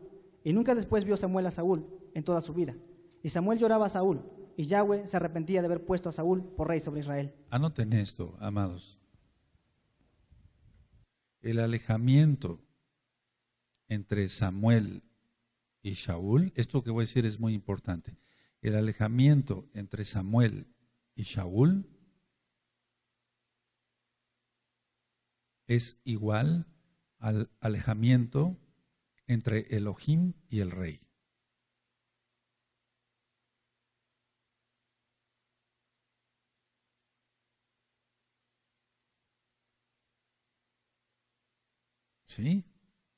Y nunca después vio Samuel a Saúl en toda su vida. Y Samuel lloraba a Saúl, y Yahweh se arrepentía de haber puesto a Saúl por rey sobre Israel. Anoten esto, amados. El alejamiento entre Samuel y Shaul, esto que voy a decir es muy importante. El alejamiento entre Samuel y Shaul es igual al alejamiento entre Elohim y el rey. ¿Sí?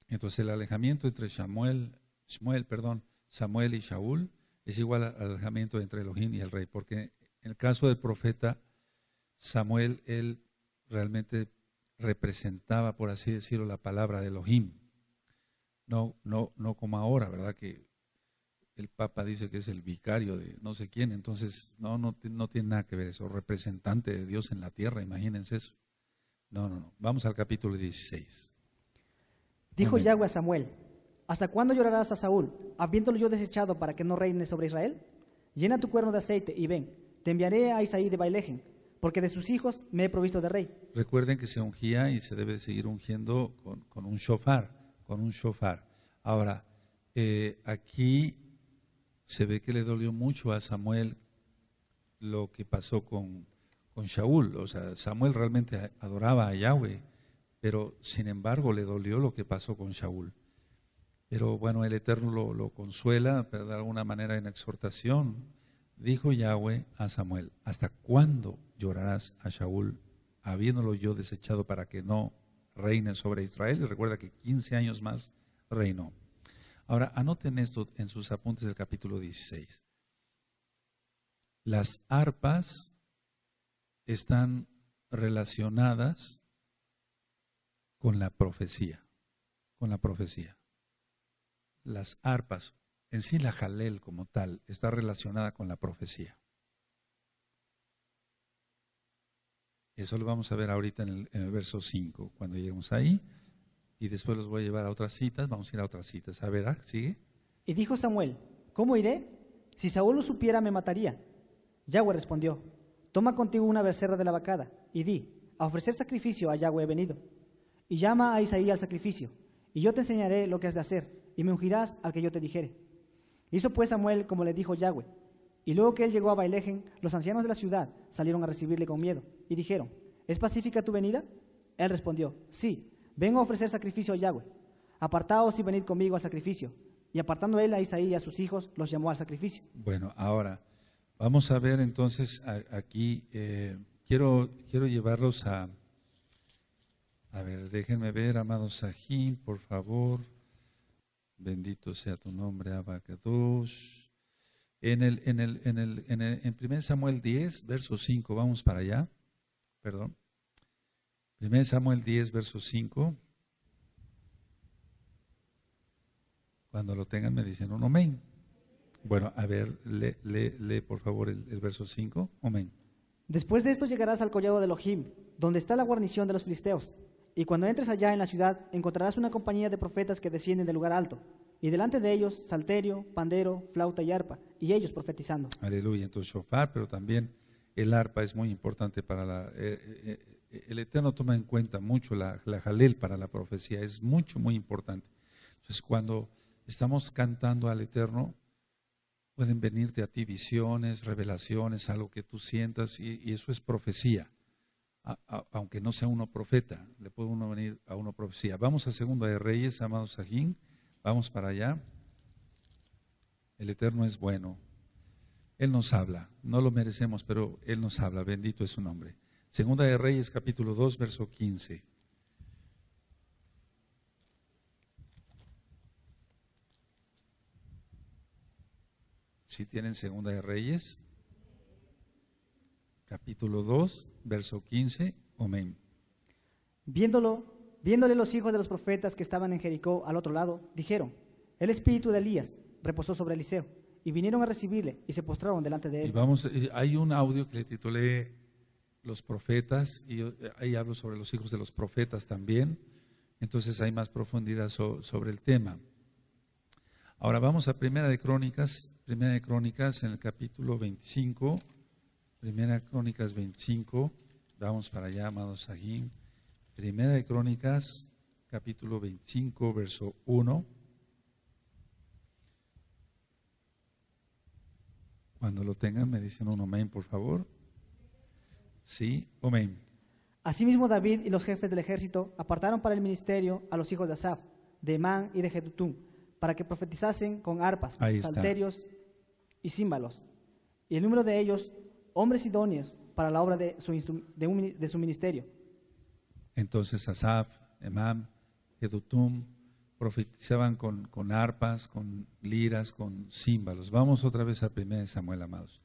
Entonces el alejamiento entre Samuel, Samuel, perdón, Samuel y Shaul es igual al alejamiento entre Elohim y el rey, porque en el caso del profeta Samuel, él realmente representaba, por así decirlo, la palabra de Elohim. No, no, no como ahora, ¿verdad? Que el Papa dice que es el vicario de no sé quién, entonces no, no, no tiene nada que ver eso, representante de Dios en la tierra, imagínense eso. No, no, no. Vamos al capítulo 16. Dijo Yahweh a Samuel, ¿hasta cuándo llorarás a Saúl, habiéndolo yo desechado para que no reine sobre Israel? Llena tu cuerno de aceite y ven, te enviaré a Isaí de Bailejen, porque de sus hijos me he provisto de rey. Recuerden que se ungía y se debe seguir ungiendo con, un shofar, con un shofar. Ahora, eh, aquí se ve que le dolió mucho a Samuel lo que pasó con, con Shaul. O sea, Samuel realmente adoraba a Yahweh pero sin embargo le dolió lo que pasó con Shaul. Pero bueno, el Eterno lo, consuela, pero de alguna manera en exhortación. Dijo Yahweh a Samuel, ¿hasta cuándo llorarás a Shaul, habiéndolo yo desechado para que no reine sobre Israel? Y recuerda que 15 años más reinó. Ahora, anoten esto en sus apuntes del capítulo 16. Las arpas están relacionadas con la profecía, con la profecía. Las arpas, en sí la jalel como tal, está relacionada con la profecía. Eso lo vamos a ver ahorita en el, verso 5, cuando lleguemos ahí. Y después los voy a llevar a otras citas. Vamos a ir a otras citas. A ver, ¿ah? ¿sigue? Y dijo Samuel, ¿cómo iré? Si Saúl lo supiera, me mataría. Yahweh respondió, toma contigo una becerra de la vacada y di, a ofrecer sacrificio a Yahweh he venido y llama a Isaí al sacrificio, y yo te enseñaré lo que has de hacer, y me ungirás al que yo te dijere. Hizo pues Samuel como le dijo Yahweh, y luego que él llegó a Bailejen, los ancianos de la ciudad salieron a recibirle con miedo, y dijeron, ¿es pacífica tu venida? Él respondió, sí, vengo a ofrecer sacrificio a Yahweh, apartaos y venid conmigo al sacrificio. Y apartando él a Isaí y a sus hijos, los llamó al sacrificio. Bueno, ahora vamos a ver entonces aquí, eh, quiero, quiero llevarlos a a ver, déjenme ver, amado Sajín, por favor. Bendito sea tu nombre, Abacados. En el, en el, en el, en el, en 1 Samuel 10, verso 5, vamos para allá. Perdón. 1 Samuel 10, verso 5. Cuando lo tengan me dicen un amén. Bueno, a ver, lee, lee, por favor el, el verso 5. Amén. Después de esto llegarás al collado de Elohim, donde está la guarnición de los filisteos. Y cuando entres allá en la ciudad, encontrarás una compañía de profetas que descienden del lugar alto. Y delante de ellos, salterio, pandero, flauta y arpa, y ellos profetizando. Aleluya. Entonces, shofar, pero también el arpa es muy importante para la... eh, eh, eh, el Eterno toma en cuenta mucho la, la jalel para la profecía, es mucho, muy importante. Entonces, cuando estamos cantando al Eterno, pueden venirte a ti visiones, revelaciones, algo que tú sientas, y, y eso es profecía. Aunque no sea uno profeta, le puede uno venir a uno profecía. Vamos a Segunda de Reyes, amados Sajín, vamos para allá. El Eterno es bueno. Él nos habla, no lo merecemos, pero Él nos habla, bendito es su nombre. Segunda de Reyes, capítulo 2, verso 15. Si tienen Segunda de Reyes, capítulo 2, verso 15, amén. Viéndolo, viéndole los hijos de los profetas que estaban en Jericó al otro lado, dijeron, el espíritu de Elías reposó sobre Eliseo, y vinieron a recibirle y se postraron delante de Y él. vamos, y hay un audio que le titulé Los profetas, y yo, eh, ahí hablo sobre los hijos de los profetas también, entonces hay más profundidad so- sobre el tema. Ahora vamos a Primera de Crónicas, Primera de Crónicas en el capítulo 25, Primera Crónicas 25, vamos para allá, amados Sahim. Primera de Crónicas, capítulo 25, verso 1. Cuando lo tengan, me dicen un amén, por favor. Sí, amén. Asimismo David y los jefes del ejército apartaron para el ministerio a los hijos de Asaf, de Emán y de Jedutún, para que profetizasen con arpas, Ahí está. salterios y címbalos. Y el número de ellos, hombres idóneos para la obra de su, de un de su ministerio. Entonces Asaf, Emam, Jedutum profetizaban con, con arpas, con liras, con címbalos. Vamos otra vez a 1 Samuel, amados.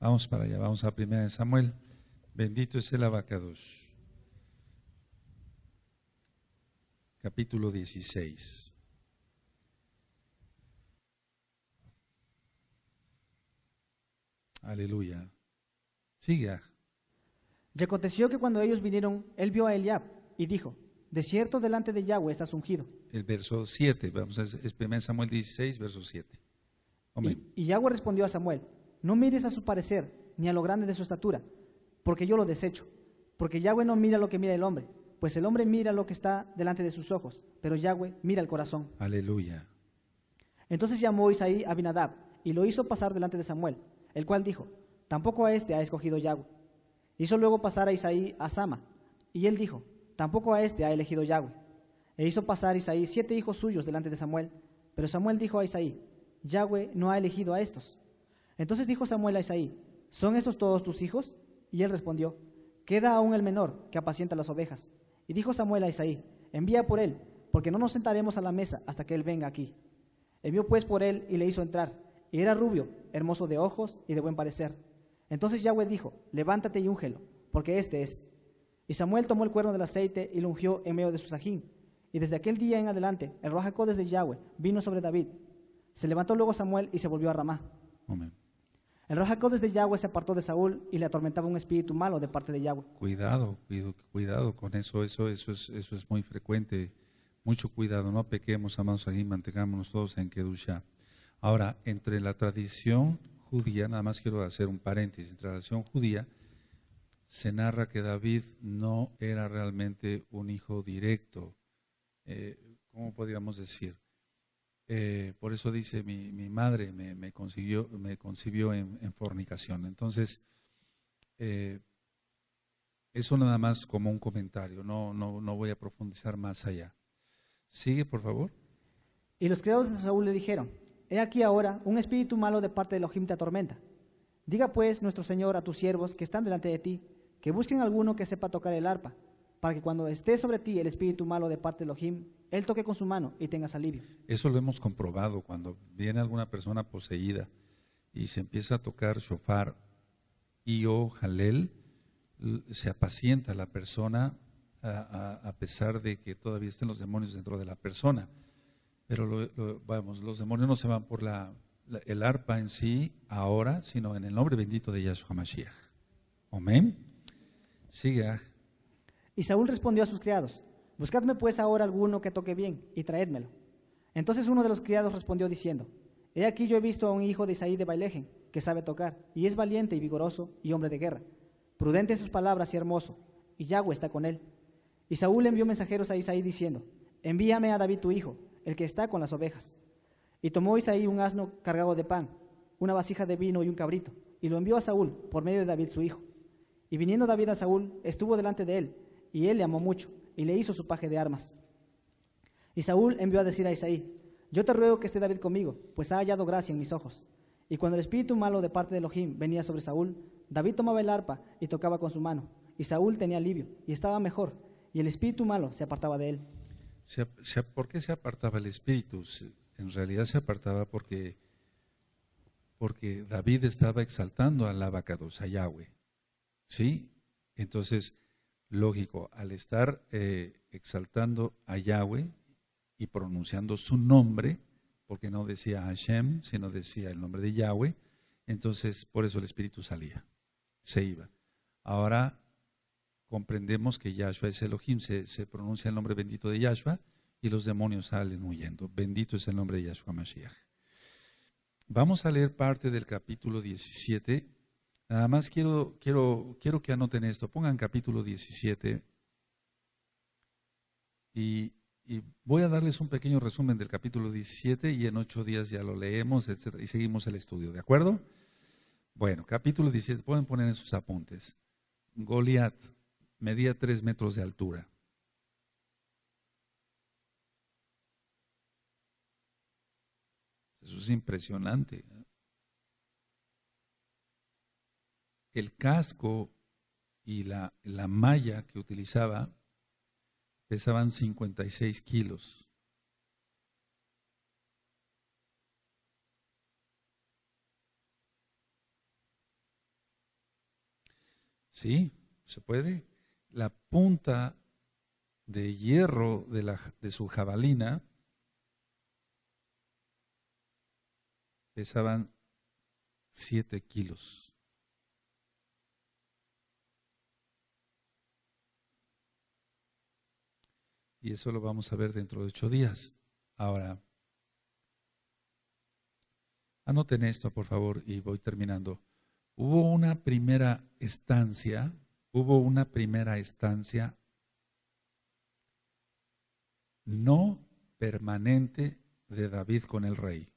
Vamos para allá, vamos a 1 Samuel. Bendito es el abacados. Capítulo 16. Aleluya. Sigue. ah. Y aconteció que cuando ellos vinieron, él vio a Eliab y dijo, de cierto delante de Yahweh estás ungido. el verso 7. Vamos a es 1 Samuel 16, verso 7. Amén. Y, y Yahweh respondió a Samuel, no mires a su parecer, ni a lo grande de su estatura, porque yo lo desecho. Porque Yahweh no mira lo que mira el hombre, pues el hombre mira lo que está delante de sus ojos, pero Yahweh mira el corazón. Aleluya. Entonces llamó Isaí a Abinadab y lo hizo pasar delante de Samuel, el cual dijo, tampoco a este ha escogido Yahweh. Hizo luego pasar a Isaí a Sama, y él dijo, tampoco a este ha elegido Yahweh. E hizo pasar Isaí siete hijos suyos delante de Samuel, pero Samuel dijo a Isaí, Yahweh no ha elegido a estos. Entonces dijo Samuel a Isaí, ¿son estos todos tus hijos? Y él respondió, queda aún el menor que apacienta las ovejas. Y dijo Samuel a Isaí, envía por él, porque no nos sentaremos a la mesa hasta que él venga aquí. Envió pues por él y le hizo entrar. Y era rubio, hermoso de ojos y de buen parecer. Entonces Yahweh dijo, levántate y úngelo, porque este es. Y Samuel tomó el cuerno del aceite y lo ungió en medio de su sajín. Y desde aquel día en adelante, el Rojacodes de Yahweh vino sobre David. Se levantó luego Samuel y se volvió a Ramá. Amén. El Rojacodes de Yahweh se apartó de Saúl y le atormentaba un espíritu malo de parte de Yahweh. Cuidado, cuido- cuidado con eso, eso, eso es, eso es muy frecuente. Mucho cuidado, no pequemos, amados aquí, mantengámonos todos en Kedusha. Ahora, entre la tradición judía, nada más quiero hacer un paréntesis, la tradición judía se narra que David no era realmente un hijo directo. Eh, ¿Cómo podríamos decir? Eh, por eso dice, mi, mi madre me, me consiguió, me concibió en, en fornicación. Entonces, eh, eso nada más como un comentario, no, no, no voy a profundizar más allá. Sigue, por favor. Y los criados de Saúl le dijeron, he aquí ahora un espíritu malo de parte de Elohim te atormenta. Diga pues nuestro Señor a tus siervos que están delante de ti, que busquen alguno que sepa tocar el arpa, para que cuando esté sobre ti el espíritu malo de parte de Elohim, él toque con su mano y tengas alivio. Eso lo hemos comprobado cuando viene alguna persona poseída y se empieza a tocar shofar y o jalel, l- se apacienta la persona a- a pesar de que todavía estén los demonios dentro de la persona. Pero lo- vamos, los demonios no se van por la, el arpa en sí ahora, sino en el nombre bendito de Yahshua Mashiach. Amén. Sigue. ah. Y Saúl respondió a sus criados, buscadme pues ahora alguno que toque bien y traédmelo. Entonces uno de los criados respondió diciendo, he aquí yo he visto a un hijo de Isaí de Bailejen, que sabe tocar, y es valiente y vigoroso y hombre de guerra, prudente en sus palabras y hermoso, y Yahweh está con él. Y Saúl envió mensajeros a Isaí diciendo, envíame a David tu hijo, el que está con las ovejas. Y tomó Isaí un asno cargado de pan, una vasija de vino y un cabrito, y lo envió a Saúl por medio de David su hijo. Y viniendo David a Saúl, estuvo delante de él, y él le amó mucho, y le hizo su paje de armas. Y Saúl envió a decir a Isaí, yo te ruego que esté David conmigo, pues ha hallado gracia en mis ojos. Y cuando el espíritu malo de parte de Elohim venía sobre Saúl, David tomaba el arpa y tocaba con su mano, y Saúl tenía alivio, y estaba mejor, y el espíritu malo se apartaba de él. ¿Por qué se apartaba el espíritu? En realidad se apartaba porque, porque David estaba exaltando al abacados, a Yahweh. ¿Sí? Entonces, lógico, al estar eh, exaltando a Yahweh y pronunciando su nombre, porque no decía Hashem, sino decía el nombre de Yahweh, entonces por eso el espíritu salía, se iba. Ahora comprendemos que Yahshua es Elohim, se, se pronuncia el nombre bendito de Yahshua y los demonios salen huyendo. Bendito es el nombre de Yahshua Mashiach. Vamos a leer parte del capítulo 17 Nada más quiero, quiero, quiero que anoten esto. Pongan capítulo 17 y, y, voy a darles un pequeño resumen del capítulo 17 y en ocho días ya lo leemos y seguimos el estudio. ¿De acuerdo? Bueno, capítulo 17, pueden poner en sus apuntes. Goliat medía tres metros de altura. Eso es impresionante. el casco y la, la malla que utilizaba pesaban 56 kilos. Sí, se puede. La punta de hierro de, la, de su jabalina pesaban 7 kilos. Y eso lo vamos a ver dentro de ocho días. Ahora, anoten esto, por favor, y voy terminando. Hubo una primera estancia, hubo una primera estancia no permanente de David con el rey.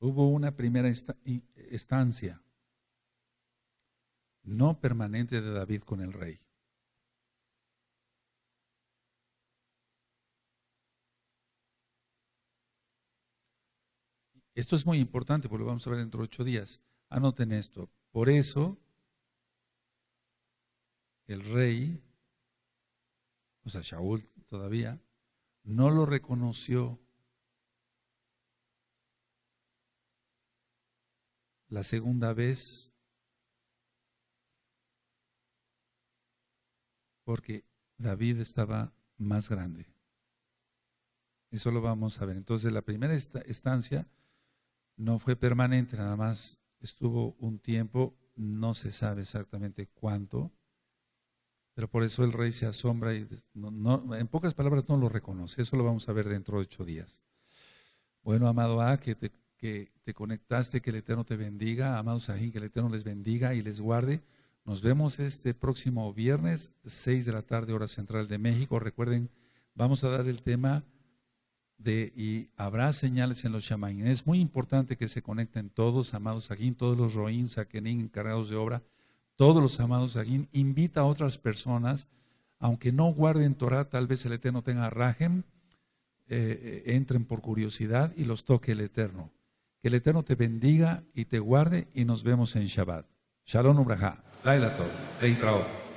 Hubo una primera estancia no permanente de David con el rey. Esto es muy importante porque lo vamos a ver dentro de ocho días. Anoten esto. Por eso, el rey, o sea, Shaul todavía, no lo reconoció la segunda vez porque David estaba más grande. Eso lo vamos a ver. Entonces, la primera estancia no fue permanente, nada más estuvo un tiempo, no se sabe exactamente cuánto, pero por eso el rey se asombra y en pocas palabras no lo reconoce. Eso lo vamos a ver dentro de ocho días. Bueno, amado A, que te, que te conectaste, que el Eterno te bendiga. Amado Sajín, que el Eterno les bendiga y les guarde. Nos vemos este próximo viernes, seis de la tarde, hora central de México. Recuerden, vamos a dar el tema y habrá señales en los shamaín. Es muy importante que se conecten todos, amados aquí, todos los roín, saquenín, encargados de obra, todos los amados aquí. Invita a otras personas, aunque no guarden Torah, tal vez el Eterno tenga rajem, eh, eh, entren por curiosidad y los toque el Eterno. Que el Eterno te bendiga y te guarde y nos vemos en Shabbat. Shalom Ubraja. Laila Tov.